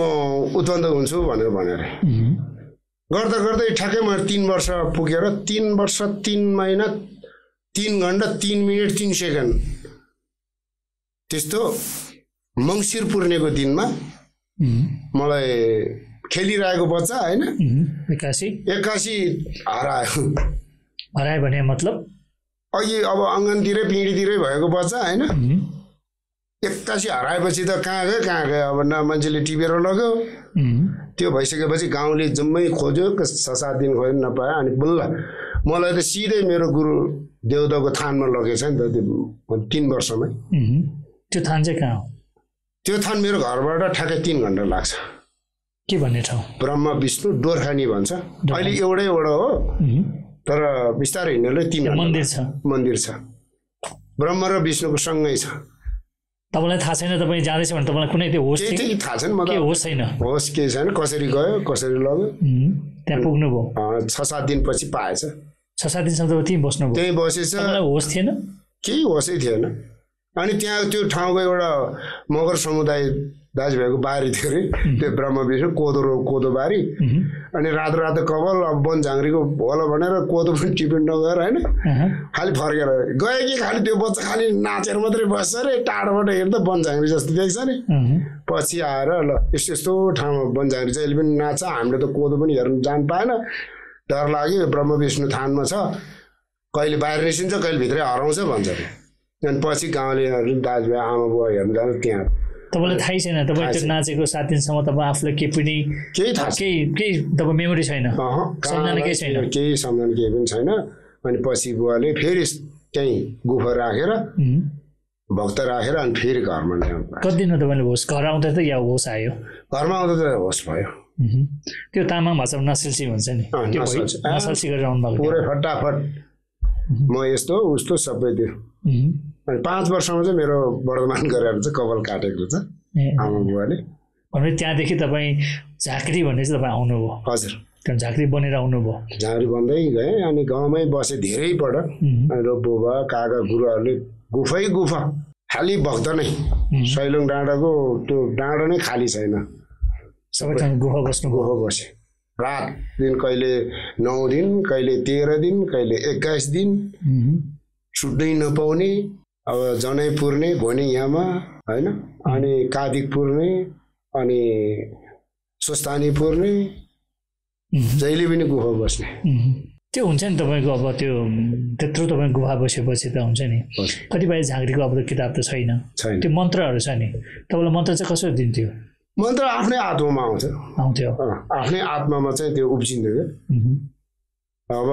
उत्पन्न हुन्छु भनेर भनेर। गर्दा गर्दै ठ्याक्कै म तिन वर्ष पुगेर तिन वर्ष तिन महिना तिन घन्टा तिन मिनट तिन सेकेन्ड। त्यस्तो मङ्सिर पूर्णेको दिनमा मलाई खेलिरहेको बच्चा होइन एक्कासी एक्कासी हरायो। हरायो भने मतलब? अघि अब अङ्गनतिरै पिँढीतिरै भएको बच्चा होइन एक्कासी हराएपछि त कहाँ गयो कहाँ गयो? अब न मान्छेले टिपेर लग्यो त्यो भइसकेपछि गाउँले जम्मै खोज्यो छ सात दिन खोज्यो नपायो। अनि बल्ल मलाई त सिधै मेरो गुरु देउताको थानमा लगेछ नि त त्यो तिन वर्षमै। त्यो थान चाहिँ कहाँ हो? त्यो थान मेरो घरबाट ठ्याक्कै तिन घन्टा लाग्छ। के भन्ने ठाउँ? ब्रह्म विष्णु डोर्खानी भन्छ। अहिले एउटै एउटा हो। तर बिस्तारै हिँड्नेलाई तिन मन्दिर छ। मन्दिर छ। ब्रह्म र विष्णुको सँगै छ। तपाईँलाई थाहा छैन तपाईँ जाँदैछ भने तपाईँलाई कुनै त्यो होस् केही थाहा छैन म के त होस् छैन। होस् केही छैन कसरी गयो कसरी लग्यो। त्यहाँ पुग्नुभयो। छ सात दिनपछि पाएछ। छ सात दिनसम्म तपाईँ त्यहीँ बस्नुभयो। त्यहीँ बसेछ। होस् थिएन? केही होसै थिएन। अनि त्यहाँ त्यो ठाउँको एउटा मगर समुदाय दाजुभाइको बारी थियो अरे। त्यो ब्रह्म विष्णु कोदो कोदो बारी। अनि रातो रातो कपाल अब वन झाँक्रीको होला भनेर कोदो पनि टिपिन नगएर होइन खालि फर्केर गयो कि खालि त्यो बच्चा खालि नाचेर मात्रै बस्छ अरे टाढोबाट हेर्दा वन झाँक्री जस्तो देख्छ अहँ, पछि आएर ल यस्तो यस्तो ठाउँमा चाहिँ अहिले पनि नाच्छ हामीले त कोदो पनि हेर्नु जान पाएन। डर लाग्यो ब्रह्म विष्णु थानमा छ। कहिले बाहिर निस्किन्छ कहिले भित्रै हराउँछ भन्छ। अनि पछि गाउँलेहरू दाजुभाइ आमा बुवा हेर्नु जान्छ त्यहाँ। तपाईँलाई थाहै छैन। तपाईँ त्यो नाचेको सात दिनसम्म तपाईँ आफूलाई केही पनि केही थाहा केही केही तपाईँ मेमोरी छैन। सम्झना केही छैन। केही सम्झना केही पनि छैन। अनि पछि बुवाले फेरि त्यहीँ गुफा राखेर भक्त राखेर अनि फेरि घरमा ल्याउनु कति दिनमा तपाईँले होस्? घर आउँदा त या होस् आयो? घरमा आउँदा त होस् भयो। त्यो तामाङ भाषामा नसल्सी भन्छ नि। पुरै फटाफट। म यस्तो उस्तो सबै त्यो अनि पाँच वर्षमा चाहिँ मेरो वर्धमान गरेर चाहिँ कपाल काटेको छ आमा बुवाले। भने त्यहाँदेखि तपाईँ झाँक्री भन्ने चाहिँ तपाईँ आउनुभयो? हजुर। त्यहाँ झाँक्री बनेर आउनुभयो? झाँडी बन्दै गएँ अनि गाउँमै बसेँ धेरैपल्ट अनि रो बुबा काका गुरुहरूले गुफै गुफा। खालि भक्त नै। सैलुङ डाँडाको त्यो डाँडा नै खाली छैन। सबै गुफा बस्नुभयो। गुफा बसेँ। रात दिन कहिले नौ दिन कहिले तेह्र दिन कहिले एक्काइस दिन। छुट्नै नपाउने। अब जनै पुर्ने यामा होइन? अनि कादिक पुर्ने अनि स्वस्थानी पुर्ने जहिले पनि गुफा बस्ने। त्यो हुन्छ नि तपाईँको अब त्यो त्यत्रो तपाईँ गुफा बसेपछि त हुन्छ नि। कतिपय झाँक्रीको अब त किताब त छैन। छैन। त्यो मन्त्रहरू छ नि। तपाईँलाई मन्त्र चाहिँ कसरी दिन्थ्यो? मन्त्र आफ्नै आत्मामा आउँछ आउँथ्यो। आफ्नै आत्मामा चाहिँ त्यो उब्जिन्थ्यो क्या। अब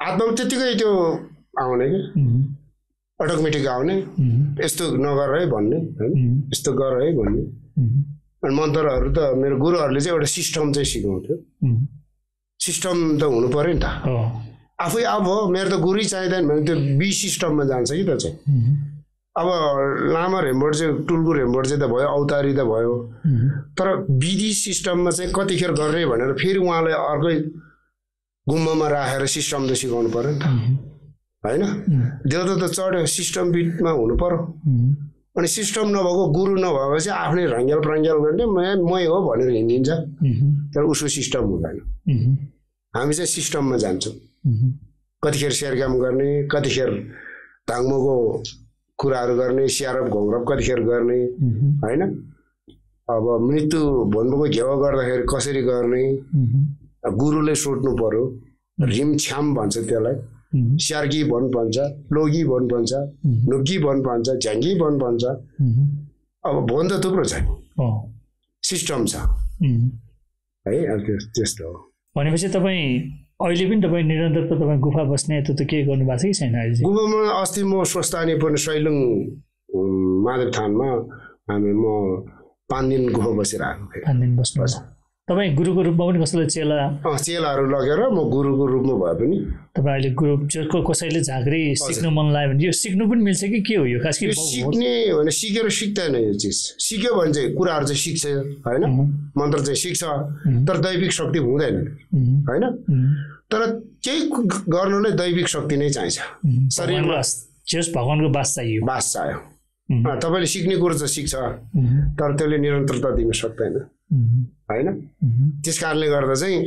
आत्मामा त्यत्तिकै त्यो आउने कि उम्, अटोमेटिक आउने यस्तो नगर है भन्ने होइन? यस्तो गर है भन्ने। अनि मन्त्रहरू त मेरो गुरुहरूले चाहिँ एउटा सिस्टम चाहिँ सिकाउँथ्यो। सिस्टम त हुनु पऱ्यो नि त। आफै अब हो मेरो त गुरै चाहिँदैन भने त्यो बी सिस्टममा जान्छ कि त चाहिँ। अब लामा हेम्बोट चाहिँ टुल्कु हेम्बोट चाहिँ त भयो औतारी त भयो। तर विधि सिस्टममा चाहिँ कतिखेर गर्ने भनेर फेरि उहाँलाई अर्कै गुम्बामा राखेर सिस्टम त सिकाउनु पऱ्यो नि त। होइन? देउता त चढ्यो सिस्टम बिटमा हुनु उम्, अनि सिस्टम नभएको गुरु नभएपछि आफ्नै रङ्ग्याल प्रङ्ग्याल गर्ने म मै हो भनेर हिँडिदिन्छ उम्, तर उसको सिस्टम हुँदैन। हामी चाहिँ सिस्टममा जान्छौँ। कतिखेर सेरकाम गर्ने कतिखेर धाङ्मोको कुराहरू गर्ने स्यारप घोङ्रप कतिखेर गर्ने होइन? अब मृत्यु भन्नुको घेवा गर्दाखेरि कसरी गर्ने? गुरुले सोध्नु पर्यो। रिम छ्याम भन्छ त्यसलाई। भन भन्छ लोगी भन भन्छ नुक्की भन भन्छ झ्याङ्गी भन भन्छ उम्, अब भन त थुप्रो छ हो सिस्टम छ। है अब त्यो त्यस्तो हो। भनेपछि तपाईँ अहिले पनि तपाईँ निरन्तर त तपाईँ गुफा बस्ने त केही गर्नु भएको छ कि छैन अहिले गुम्बामा अस्ति म स्वस्थानी पर्ने सैलुङ माधव थानमा हामी म पाँच दिन गुफा बसेर आएको थिएँ। पाँच दिन बस्नुहुन्छ तपाईँ गुरुको रूपमा पनि कसैलाई चेला? चेलाहरू लगेर म गुरुको रूपमा भए पनि। तपाईँ अहिले गुरु कसैले झाँक्री सिक्नु मन लाग्यो भने यो सिक्नु पनि मिल्छ कि के हो यो? खास यो सिक्ने भने सिकेर सिक्दैन यो चिज। सिक्यो भने चाहिँ कुराहरू चाहिँ सिक्छ होइन? मन्त्र चाहिँ सिक्छ तर दैविक शक्ति हुँदैन होइन? तर केही कु- गर्नुलाई दैविक शक्ति नै चाहिन्छ। शरीरमा भगवान्को बास चाहियो। बास चाहियो। तपाईँले सिक्ने कुरो चाहिँ सिक्छ तर त्यसले निरन्तरता दिन सक्दैन। होइन? त्यस कारणले गर्दा चाहिँ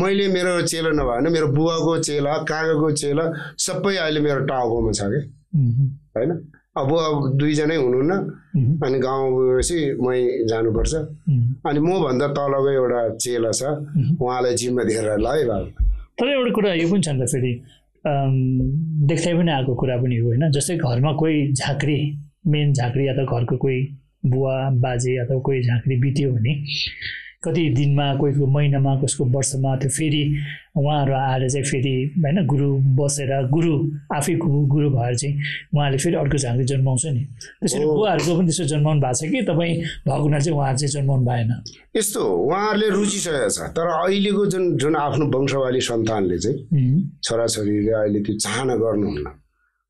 मैले मेरो चेला नभए भने मेरो बुवाको चेला काकाको चेला सबै अहिले मेरो टाउकोमा छ कि? होइन? अब बुवा दुईजनै हुनुहुन्न अनि गाउँ गएपछि मै जानुपर्छ। अनि मभन्दा तलको एउटा चेला छ उहाँलाई जिम्मा दिएर ल है बाबु तर एउटा कुरा यो पनि छ नि त फेरि देख्दै पनि आएको कुरा पनि हो होइन? जस्तै घरमा कोही झाँक्री मेन झाँक्री या त घरको कोही बुवा बाजे अथवा कोही झाँक्री बित्यो भने कति दिनमा कोहीको महिनामा कसको वर्षमा त्यो फेरि उहाँहरू आएर चाहिँ फेरि होइन गुरु बसेर गुरु आफै गुरु भएर चाहिँ उहाँले फेरि अर्को झाँक्री जन्माउँछ नि। त्यसरी बुवाहरूको पनि त्यसो जन्माउनु भएको छ कि? तपाईँ भएको हुनाले चाहिँ उहाँहरू चाहिँ जन्माउनु भएन। यस्तो उहाँहरूले रुचि सकेको छ। तर अहिलेको जुन जुन आफ्नो वंशवाली सन्तानले चाहिँ छोराछोरीले अहिले त्यो चाहना गर्नुहुन्न।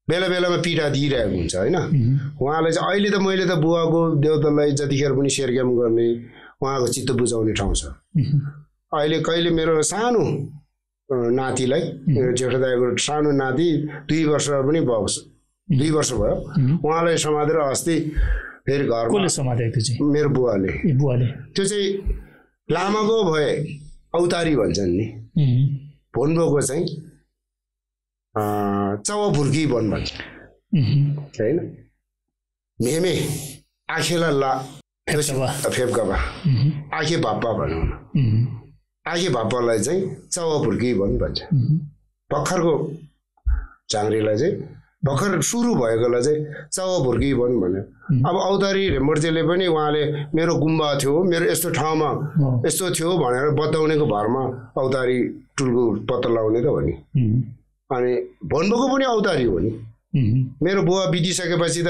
बेला बेलामा पीडा दिइरहेको हुन्छ होइन? उहाँलाई चाहिँ अहिले त मैले त बुवाको देउतालाई जतिखेर पनि सेरक्याम गर्ने उहाँको चित्त बुझाउने ठाउँ छ। अहिले कहिले मेरो सानो नातिलाई मेरो जेठो दाईको सानो नाति दुई वर्ष पनि भएको छ दुई वर्ष भयो। उहाँलाई समातेर अस्ति फेरि घरमा समातेको चाहिँ? मेरो बुवाले। बुवाले। त्यो चाहिँ लामाको भए औतारी भन्छन् नि। उम्, भोन्बोको चाहिँ चौफुर्की भन् भन्छ। होइन मेमे आखेला ला उम्, आखे भाप्पा भनौँ न। आखे भाप्पालाई चाहिँ चौफुर्की भन् भन्छ। भर्खरको झाँक्रीलाई चाहिँ भर्खर सुरु भएकोलाई चाहिँ चौफुर्की भन् भन्यो। अब औतारी हेम्बर्जेले पनि उहाँले मेरो गुम्बा थियो मेरो यस्तो ठाउँमा यस्तो थियो भनेर बताउनेको भरमा औतारी टुल्को पत्ता लगाउने त हो नि अनि भन्नुको पनि औतारी हो नि। मेरो बुवा बितिसकेपछि त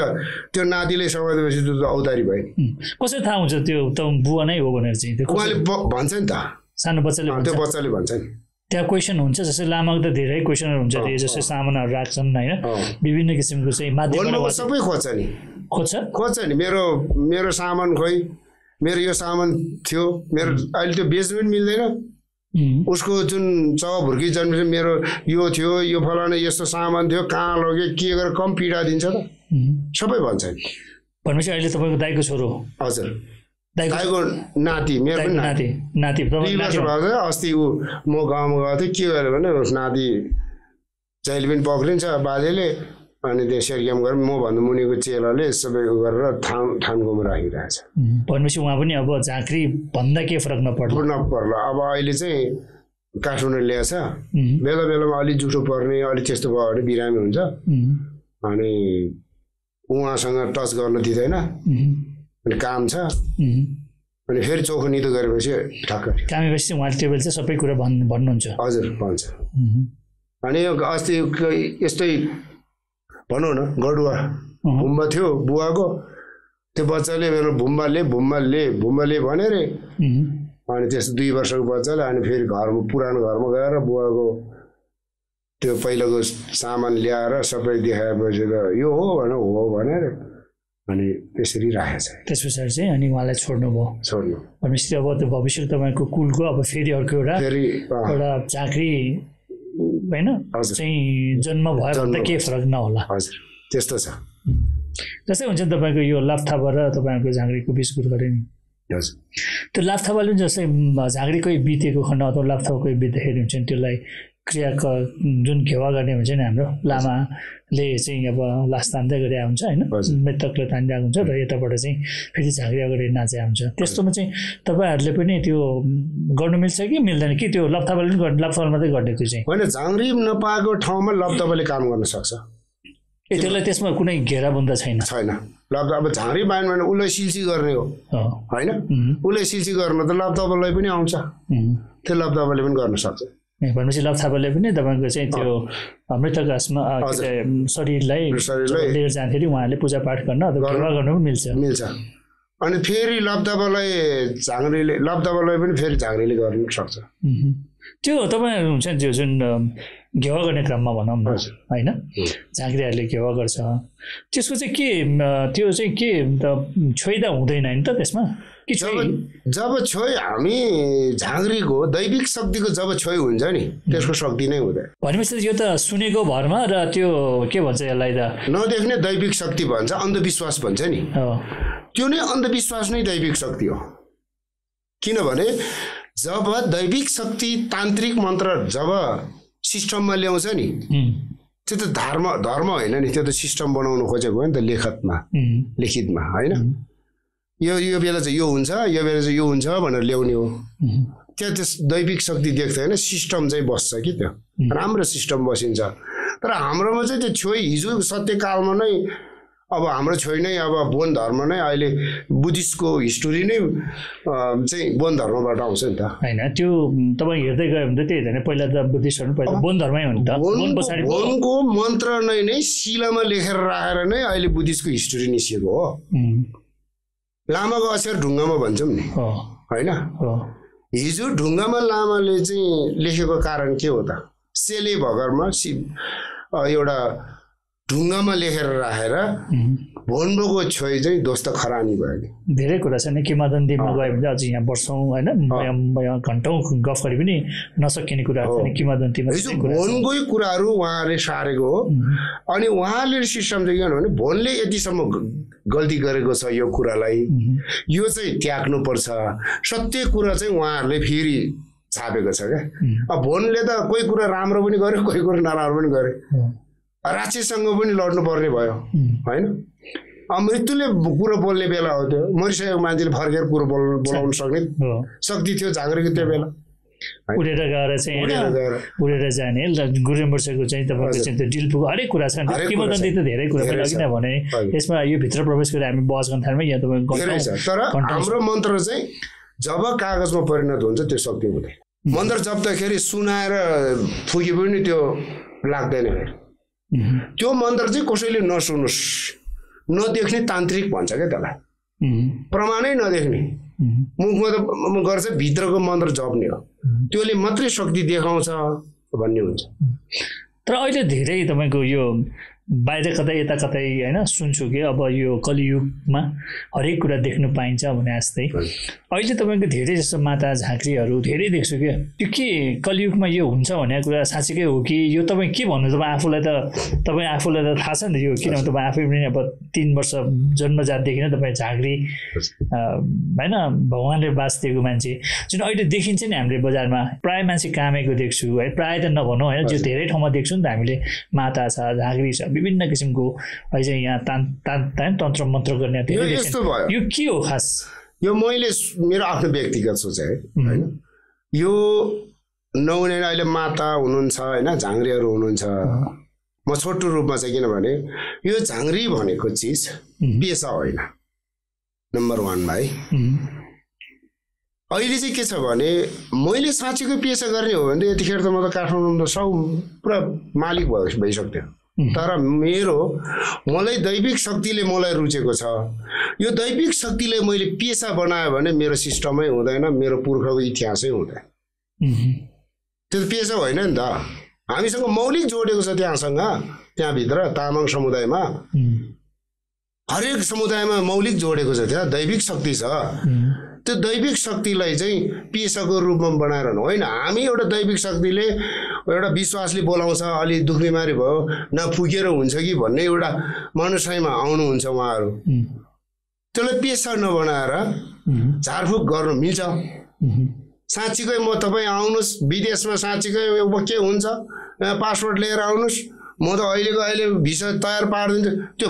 त्यो नातिले समातेपछि त्यो त औतारी भयो। नि। कसरी थाहा हुन्छ त्यो त बुवा नै हो भनेर चाहिँ? त्यो उहाँले भन्छ नि त। सानो बच्चाले त्यो बच्चाले भन्छ नि। त्यहाँ क्वेसन हुन्छ जस्तै लामाको त धेरै क्वेसनहरू हुन्छ। अरे जस्तै सामानहरू राख्छन् होइन। विभिन्न किसिमको चाहिँ माध्यमबाट सबै खोज्छ नि। खोज्छ? खोज्छ नि। मेरो मेरो सामान खोइ। मेरो यो सामान थियो। मेरो अहिले त्यो बेच्नु पनि मिल्दैन। उसको जुन चौभुर्की जन्मेर मेरो यो थियो यो फलाना यस्तो सामान थियो कहाँ लग्यो के गरेर कम पीडा दिन्छ त। सबै भन्छ नि। भनेपछि अहिले तपाईँको दाइको छोरो हजुर। दाइको नाति मेरो पनि नाति। नाति। अस्ति ऊ म गाउँमा गएको थिएँ के गर्यो भने नाति जहिले पनि पक्रिन्छ बाजेले अनि त्यो सेरक्याम गरेर मभन्दा मुनिको चेलाले सबै उ गरेर थान थानकोमा राखिरहेछ। भनेपछि उहाँ पनि अब झाँक्री भन्दा के फरक नपर्ला। पूर्ण पर्ला अब अहिले चाहिँ काठमाडौँ ल्याएछ। बेला बेलामा अलिक जुठो पर्ने अलिक त्यस्तो भयो भने बिरामी हुन्छ। अनि उहाँसँग टच गर्न दिँदैन। अनि काम छ। अनि फेरि चोखो नितो गरेपछि ठक्क। कामेपछि उहाँले त्यो बेला चाहिँ सबै कुरा भन् भन्नुहुन्छ। हजुर भन्छ। अनि अस्ति यस्तै भनौँ न गडुवा। भुम्बा थियो बुवाको। त्यो बच्चाले मेरो भुम्बाले भुम्बाले भुम्बाले भने रे अनि त्यस दुई वर्षको बच्चाले अनि फेरि घरमा पुरानो घरमा गएर बुवाको त्यो पहिलाको सामान ल्याएर सबै देखाएपछि त यो हो भन हो भनेर। अनि त्यसरी राखेछ त्यस पछाडि चाहिँ अनि उहाँलाई छोड्नुभयो छोड्नु। भनेपछि अब त्यो भविष्य तपाईँको कुलको अब फेरि अर्को एउटा फेरि एउटा चाकरी होइन। चाहिँ जन्म भयो भन्दा केही फरक नहोला। हजुर। त्यस्तो छ। जस्तै हुन्छ नि तपाईँको यो लाप्थाबा र तपाईँहरूको झाँक्रीको बिच कुरो गरेँ नि। हजुर। त्यो लाप्थाबाले जस्तै झाँक्रीकै बितेको खण्ड अथवा लाप्थाबाकै बित्दाखेरि हुन्छ नि त्यसलाई क्रियाक जुन घेवा गर्ने हुन्छ नि हाम्रो लामाले चाहिँ अब लास तान्दै गरे हुन्छ होइन। मृतकले तानिरहेको हुन्छ र यताबाट चाहिँ फेरि झाँक्री अगाडि नाचे हुन्छ। त्यस्तोमा चाहिँ तपाईँहरूले पनि त्यो गर्नु मिल्छ कि मिल्दैन? कि त्यो लप्थाबाले पनि गर्ने लाप्थाबाल मात्रै गर्ने त्यो चाहिँ? होइन झाङ्री नपाएको ठाउँमा लप्तबले काम गर्न सक्छ। ए त्यसलाई त्यसमा कुनै घेरा बुन्दा छैन? छैन। लप्त अब झाङ्री बाइन भने उसलाई सिल्सी गर्ने हो। होइन? उम्, उसले सिल्सी गर्न त लप्तबलाई पनि आउँछ। त्यो लप्तबले पनि गर्न सक्छ। भनेपछि लप्थापाले पनि तपाईँको चाहिँ त्यो मृतक। अरे, शरीरलाई लिएर जाँदाखेरि उहाँले पूजापाठ गर्न अथवा गर्न- पनि मिल्छ। मिल्छ। अनि फेरि लप्तबलाई झाङ्रीले लप्तबलाई पनि फेरि झाङ्रीले गर्न सक्छ। त्यो तपाईँहरू हुन्छ नि त्यो जुन घेवा गर्ने क्रममा भनौँ न। होइन? झाँक्रीहरूले घेवा गर्छ। त्यसको चाहिँ के त्यो चाहिँ के त छोइदा हुँदैन नि त त्यसमा? जब जब छोइ हामी झाँक्रीको दैविक शक्तिको जब छोइ हुन्छ नि त्यसको शक्ति नै हुँदैन। भनेपछि यो त सुनेको भरमा र त्यो के भन्छ यसलाई त? नदेख्ने दैविक शक्ति भन्छ अन्धविश्वास भन्छ नि। त्यो नै अन्धविश्वास नै दैविक शक्ति हो। किनभने जब दैविक शक्ति तान्त्रिक मन्त्र जब सिस्टममा ल्याउँछ नि त्यो त धर्म धर्म होइन नि त्यो त सिस्टम बनाउनु खोजेको हो नि त लेखतमा लिखितमा होइन? यो यो बेला चाहिँ यो हुन्छ यो बेला चाहिँ यो हुन्छ भनेर ल्याउने हो। त्यहाँ त्यस दैविक शक्ति देख्दैन सिस्टम चाहिँ बस्छ कि त्यो। राम्रो सिस्टम बसिन्छ। तर हाम्रोमा चाहिँ त्यो छोइ हिजो सत्यकालमा नै अब हाम्रो छोइ नै अब बोन धर्म नै अहिले बुद्धिस्टको हिस्टोरी नै चाहिँ बोन धर्मबाट आउँछ नि त। होइन त्यो तपाईँ हेर्दै गयो भने त त्यही होइन पहिला त बुद्धिस्टहरू पहिला बोन धर्मै हो नि त। बोन बोनको मन्त्र नै नै शिलामा लेखेर राखेर नै अहिले बुद्धिस्टको हिस्टोरी निस्किएको हो। लामाको अक्षर ढुङ्गामा भन्छौँ नि। होइन? हो हिजो ढुङ्गामा लामाले चाहिँ लेखेको कारण के हो त? सेले भगरमा सि एउटा ढुङ्गामा लेखेर राखेर उम्, भोन्डोको छोइ चाहिँ दोस्त खरानी भयो नि। धेरै कुरा छ नि किमादन्दीमा गयो भने अझ यहाँ वर्षौँ होइन घन्टौँ गफ गरे पनि नसकिने कुराहरू छ। नि। भोनकै कुराहरू उहाँले सारेको हो। अनि उहाँले सिस्टम चाहिँ के भने भोनले यतिसम्म गल्ती गरेको छ यो कुरालाई। यो चाहिँ त्याग्नुपर्छ। सत्य कुरा चाहिँ उहाँहरूले फेरि छापेको छ क्या। अब भोनले त कोही कुरा राम्रो पनि गर्यो कोही कुरा नराम्रो पनि गर्यो। राक्षससँग पनि लड्नु पर्ने भयो होइन? मृत्युले कुरो बोल्ने बेला हो त्यो। मरिसकेको मान्छेले फर्केर कुरो बोल बोलाउन सक्ने शक्ति थियो झाँक्रीको त्यो बेला। उडेर गएर चाहिँ उडेर जाने ल- गुरेम्बर्सेको चाहिँ तपाईँको चाहिँ त्यो डिल्पु हरेक कुरा छ किमबदन्ती। त धेरै कुरा छ। अघि नै भने। यसमा यो भित्र प्रवेश गरेर हामी बहस गर्न थाल्यौँ यहाँ तपाईँको तर हाम्रो मन्त्र चाहिँ जब कागजमा परिणत हुन्छ त्यो शक्ति हुँदैन। मन्त्र जप्दाखेरि सुनाएर फुके पनि त्यो लाग्दैन। त्यो मन्त्र चाहिँ कसैले नसुनोस्। नदेख्ने तान्त्रिक भन्छ क्या त्यसलाई। उम्, प्रमाणै नदेख्ने। उम्, मुखमा त गर्छ भित्रको मन्त्र जप्ने हो। त्यसले मात्रै शक्ति देखाउँछ भन्ने हुन्छ। तर अहिले धेरै तपाईँको यो बाहिर कतै यता कतै होइन सुन्छु कि अब यो कलियुगमा हरेक कुरा देख्नु पाइन्छ भने जस्तै। अहिले तपाईँको धेरै जस्तो माता झाँक्रीहरू धेरै देख्छु क्या। त्यो के कलियुगमा यो हुन्छ भन्ने कुरा साँच्चीकै हो कि यो तपाईँ के भन्नु तपाईँ आफूलाई त तपाईँ आफूलाई त थाहा छ नि त यो किनभने तपाईँ आफै पनि अब तिन वर्ष जन्मजातदेखि नै तपाईँ झाँक्री होइन भगवान्ले बास दिएको मान्छे। जुन अहिले देखिन्छ नि हामीले बजारमा प्रायः मान्छे कामेको देख्छु है प्रायः त नभनौँ होइन जो धेरै ठाउँमा देख्छु नि त हामीले माता छ झाँक्री छ विभिन्न किसिमको चाहिँ यहाँ तान तान तान तन्त्र मन्त्र गर्ने यो धेरै यस्तो देखिन्छ। भयो। यो के हो खास? यो मैले सु- मेरो आफ्नो व्यक्तिगत सोचाइ होइन? यो नहुने अहिले माता हुनुहुन्छ होइन? झाङ्ग्रीहरू हुनुहुन्छ। म छोटो रूपमा चाहिँ किनभने यो झाङ्ग्री भनेको चिज पेसा होइन। नम्बर वानमा है उम्, अहिले चाहिँ के छ भने मैले साँच्चीकै पेसा गर्ने हो भने त यतिखेर त म त काठमाडौँमा त सब पुरा मालिक भयो भइसक्थ्यो। तर मेरो मलाई दैविक शक्तिले मलाई रुचेको छ। यो दैविक शक्तिले मैले पेसा बनायो भने मेरो सिस्टमै हुँदैन मेरो पुर्खाको इतिहासै हुँदैन। त्यो त पेसा होइन नि त। हामीसँग मौलिक जोडेको छ त्यहाँसँग त्यहाँभित्र तामाङ समुदायमा। हरेक समुदायमा मौलिक जोडेको छ त्यहाँ दैविक शक्ति छ। त्यो दैविक शक्तिलाई चाहिँ पेसाको रूपमा बनाएर होइन हामी एउटा दैविक शक्तिले एउटा विश्वासले बोलाउँछ अलि दुख बिमारी भयो न पुगेर हुन्छ कि भन्ने एउटा मनसायमा आउनुहुन्छ उहाँहरू। त्यसलाई पेसा नबनाएर झारफुक गर्नु मिल्छ। साँच्चीकै म तपाईँ आउनुहोस् विदेशमा साँच्चीकै अब के हुन्छ पासपोर्ट लिएर आउनुहोस्। म त अहिलेको अहिले भिसा तयार पारिदिन्छु। त्यो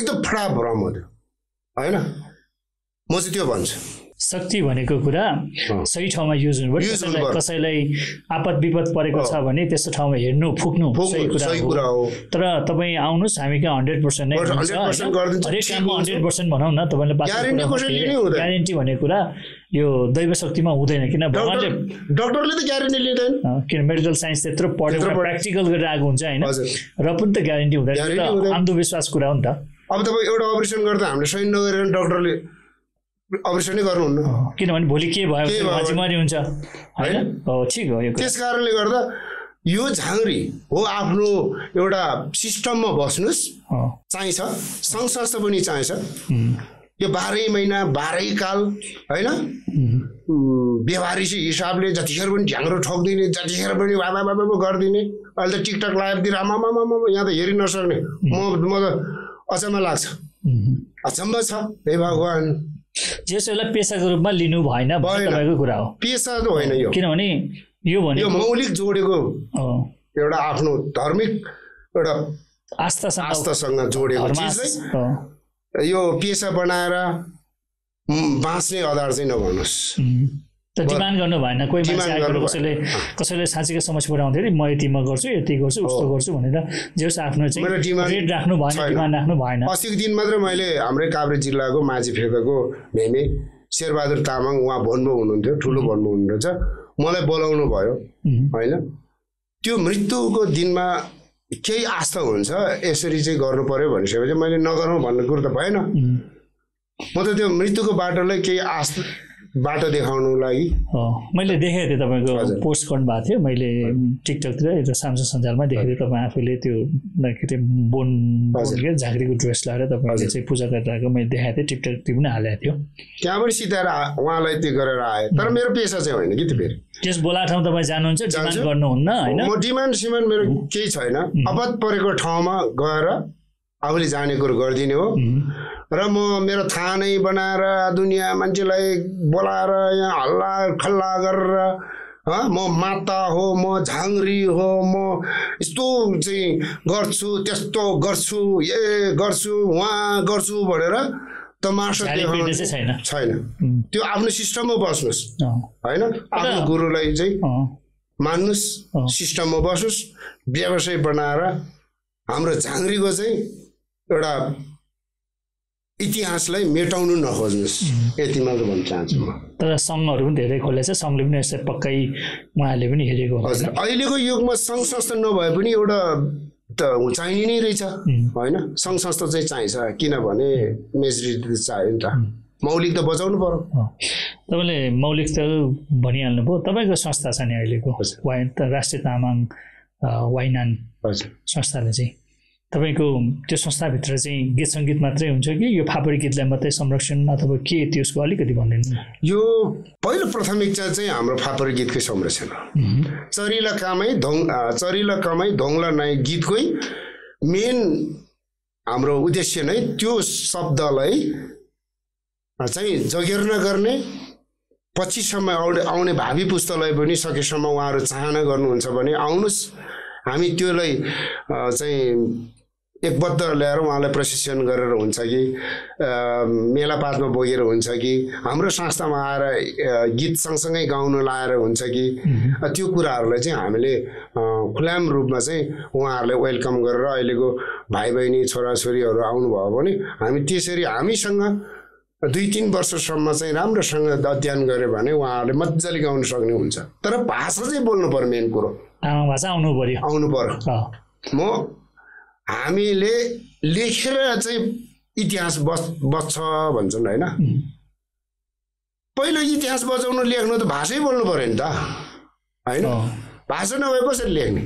एकदम फडा भ्रम हो त्यो। होइन? म चाहिँ त्यो भन्छु। शक्ति भनेको कुरा। सही ठाउँमा युज हुनुपर्छ। कसैलाई आपत विपद परेको छ भने त्यस्तो ठाउँमा हेर्नु फुक्नु सही कुरा हो। तर तपाईँ आउनुहोस् हामी कहाँ हन्ड्रेड पर्सेन्ट नै बस हुन्छ 100% होइन? गरिदिन्छ, हरेक काममा। हन्ड्रेड पर्सेन्ट भनौँ न तपाईँले। ग्यारेन्टी भनेको कुरा यो दैव शक्तिमा हुँदैन। किन? भगवान्ले डक्टर डक्टरले त ग्यारेन्टी लिँदैन। किन? मेडिकल साइन्स त्यत्रो पढेर प्र्याक्टिकल गरेर आएको हुन्छ होइन? र पनि त ग्यारेन्टी हुँदैन। अन्धविश्वास कुरा हो नि त। अब तपाईँ एउटा अपरेसन गर्दा हामीले सही नगरेर डक्टरले अपरेसनै गर्नुहुन्न। किनभने भोलि के भयो? बिमारी हुन्छ। होइन? ठिक हो त्यस कारणले गर्दा यो झाङ्री हो आफ्नो एउटा सिस्टममा बस्नुहोस्। चाहिन्छ। सङ्घ संस्था पनि चाहिन्छ। यो बाह्रै महिना बाह्रै काल होइन? व्यवहारिक हिसाबले जतिखेर पनि झ्याङ्रो ठोकिदिने जतिखेर पनि बाबा बाबा गरिदिने। अहिले त टिकटक लाइभतिर आमामामा यहाँ त हेरि नसक्ने। म म त अचम्म लाग्छ। अचम्म छ। हे भगवान्। यसलाई पेसाको रूपमा लिनु भएन। तपाईँको कुरा हो। पेसा त होइन यो। किनभने यो भने यो मौलिक जोडेको एउटा आफ्नो धार्मिक एउटा आस्थासँग आस्थासँग जोडेको यो पेसा बनाएर बाँच्ने आधार चाहिँ नभन्नुहोस्। त डिमान्ड गर्नु भएन। कोही मान्छे आएर कसैले कसैले साँच्चीको समस्या पठाउँथ्यो अरे म यति म गर्छु यति गर्छु उस्तो गर्छु भनेर जे होस् आफ्नो चाहिँ रेट राख्नु भएन। डिमान्ड राख्नु भएन। अस्तिको दिन मात्रै मैले हाम्रै काभ्रे जिल्लाको माझी फेदको भेमे शेरबहादुर तामाङ उहाँ भन्नु हुनुहुन्थ्यो ठुलो भन्नु हुनुहुन्छ मलाई बोलाउनु भयो होइन। त्यो मृत्युको दिनमा केही आस्था हुन्छ यसरी चाहिँ गर्नु पर्यो भनिसकेपछि मैले नगरौँ भन्ने कुरो त भएन। म त त्यो मृत्युको बाटोलाई केही आस्था बाटो देखाउनु लागि। मैले देखेको थिएँ तपाईँको। पोस्ट गर्नुभएको थियो। मैले टिकटकतिर यो सामाजिक सञ्जालमा देखेको थिएँ। तपाईँ आफैले त्यो के अरे बोन। के झाँक्रीको ड्रेस लगाएर तपाईँले। चाहिँ पूजा गरिरहेको मैले देखाएको थिएँ। टिकटक पनि हालेको थियो। त्यहाँ पनि सिधाएर उहाँलाई त्यो गरेर आएँ तर मेरो पेसा चाहिँ होइन कि त्यो फेरि? त्यस बोला ठाउँ तपाईँ जानुहुन्छ डिमान्ड। गर्नुहुन्न होइन? म डिमान्ड सिमान्ड मेरो केही छैन। आपत परेको ठाउँमा गएर आफूले जाने कुरो गरिदिने हो। र म मेरो थाहा नै बनाएर दुनियाँ मान्छेलाई बोलाएर यहाँ हल्ला खल्ला गरेर हँ, म माता हो म झाङ्री हो म यस्तो चाहिँ गर्छु त्यस्तो गर्छु ए गर्छु उहाँ गर्छु भनेर तमासा झाडी देखाउनु छैन। छैन। त्यो आफ्नो सिस्टममा बस्नुहोस्। होइन? आफ्नो गुरुलाई चाहिँ मान्नुहोस्। सिस्टममा बस्नुहोस् व्यवसाय बनाएर हाम्रो झाङ्रीको चाहिँ एउटा इतिहासलाई मेटाउनु नखोज्नुहोस्। यति मात्र भन्न चाहन्छु म। तर सङ्घहरू पनि धेरै खोलेको छ सङ्घले पनि यसलाई पक्कै उहाँहरूले पनि हेरेको हजुर। अहिलेको युगमा सङ्घ संस्था नभए पनि एउटा त चाहिने नै रहेछ होइन? सङ्घ संस्था चाहिँ चाहिन्छ किनभने मेजोरिटी चाहियो नि त। मौलिक त बचाउनु पर्यो। तपाईँले मौलिक त भनिहाल्नु भयो तपाईँको संस्था छ नि अहिलेको। वाइ त राष्ट्रिय तामाङ वाइनान संस्थाले चाहिँ। तपाईँको त्यो संस्थाभित्र चाहिँ गीत सङ्गीत मात्रै हुन्छ कि? यो फापडी गीतलाई मात्रै संरक्षण अथवा के त्यसको अलिकति भनिदिनु। यो पहिलो प्राथमिकता चाहिँ हाम्रो फापर गीतकै संरक्षण हो। चरिला कामै धोङ चरिला कमै धोङ्ला नाइ गीतकै मेन हाम्रो उद्देश्य नै त्यो शब्दलाई चाहिँ जगेर्ना गर्ने पछिसम्म आउने आउने भावी पुस्तालाई पनि सकेसम्म उहाँहरू चाहना गर्नुहुन्छ भने आउनुहोस् हामी त्योलाई अ, चाहिँ एकबद्ध ल्याएर उहाँलाई प्रशिक्षण गरेर हुन्छ कि मेलापातमा बोकेर हुन्छ कि हाम्रो संस्थामा आएर गीत सँगसँगै गाउन लाएर हुन्छ कि त्यो कुराहरूलाई चाहिँ हामीले खुलाम रूपमा चाहिँ उहाँहरूलाई वेलकम गरेर अहिलेको भाइ बहिनी छोराछोरीहरू आउनुभयो भने हामी त्यसरी हामीसँग दुई तिन वर्षसम्म चाहिँ राम्रोसँग अध्ययन गऱ्यो भने उहाँहरूले मजाले गाउन सक्ने हुन्छ। तर भाषा चाहिँ बोल्नु पर्यो मेन कुरो। भाषा आउनु पर्यो। आउनु पर्यो। म हामीले लेखेर चाहिँ इतिहास बच बच्छ भन्छन् होइन? पहिलो इतिहास बचाउनु लेख्नु त भाषै बोल्नु पऱ्यो नि त होइन? भाषा नभए कसरी लेख्ने?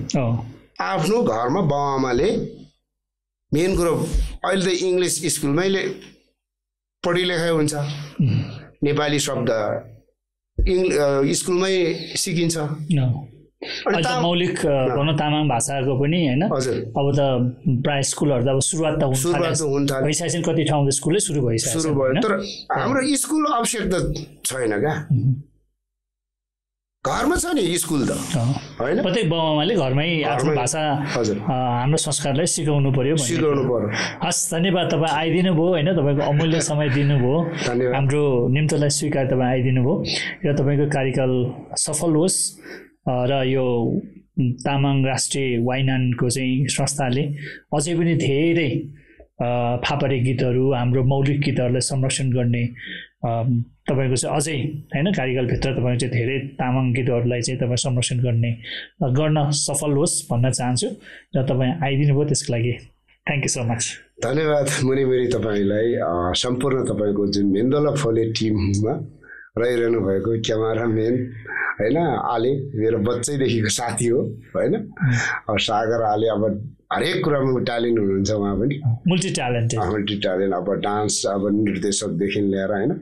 आफ्नो घरमा बाउआमाले मेन कुरो अहिले त इङ्ग्लिस स्कुलमै ले पढि लेखाइ हुन्छ नेपाली शब्द इङ् स्कुलमै सिकिन्छ। अहिले त ता- मौलिक भनौँ तामाङ भाषाको पनि होइन। अब त प्रायः स्कुलहरू त अब सुरुवात त हुन सुरुवात त हुन थाल्यो। भइसकेको छ कति ठाउँमा स्कुलै सुरु भइसकेको छ सुरु भयो? तर हाम्रो स्कुल आवश्यकता छैन क्या। घरमा छ नि स्कुल त। होइन? प्रत्येक बाउआमाले घरमै आफ्नो भाषा हाम्रो संस्कारलाई सिकाउनु पर्यो सिकाउनु पर्यो। हस् धन्यवाद तपाईँ आइदिनु भयो होइन। तपाईँको अमूल्य समय दिनुभयो। हाम्रो निम्तलाई स्वीकार तपाईँ आइदिनु भयो। र तपाईँको कार्यकाल सफल होस्। र यो तामाङ राष्ट्रिय वाइनानको चाहिँ संस्थाले अझै पनि धेरै फापरे गीतहरू हाम्रो मौलिक गीतहरूलाई संरक्षण गर्ने तपाईँको चाहिँ अझै होइन कार्यकालभित्र तपाईँको चाहिँ धेरै तामाङ गीतहरूलाई चाहिँ तपाईँ संरक्षण गर्ने गर्न सफल होस् भन्न चाहन्छु र तपाईँ आइदिनु भयो त्यसको लागि। थ्याङ्क यू सो मच धन्यवाद मुनिमुनि तपाईँलाई। सम्पूर्ण तपाईँको जुन मेन्दोला फोले टिममा रहिरहनु भएको क्यामेराम्यान होइन? आले मेरो बच्चैदेखिको साथी हो होइन? अब सागर आले अब हरेक कुरामा ट्यालेन्ट हुनुहुन्छ उहाँ पनि। मल्टी ट्यालेन्टेड मल्टी ट्यालेन्ट अब डान्स अब निर्देशकदेखि लिएर होइन?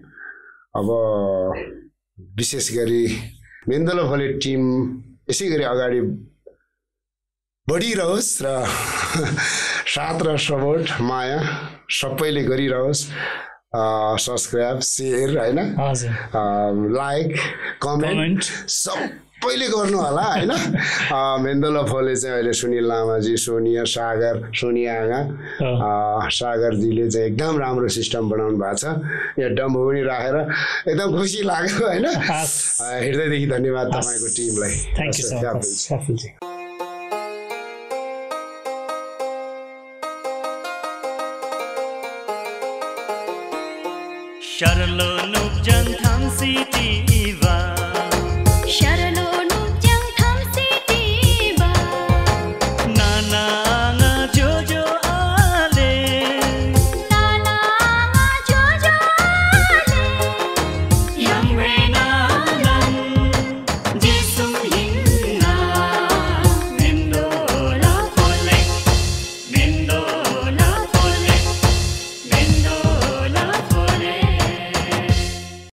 अब विशेष गरी मेन्दोला फले टिम यसै गरी अगाडि बढिरहोस् र साथ र सपोर्ट माया सबैले गरिरहोस्। सब्सक्राइब सेयर होइन? लाइक कमेन्ट कमेन्ट सबैले गर्नु होला होइन? मेन्दोला फोले चाहिँ अहिले सुनिल लामाजी सोनिया सागर सोनिया आँगा। अ, सागरजीले चाहिँ एकदम राम्रो सिस्टम बनाउनु भएको छ। यहाँ डम्बु पनि राखेर एकदम खुसी लाग्यो होइन? हृदयदेखि धन्यवाद तपाईँको टिमलाई।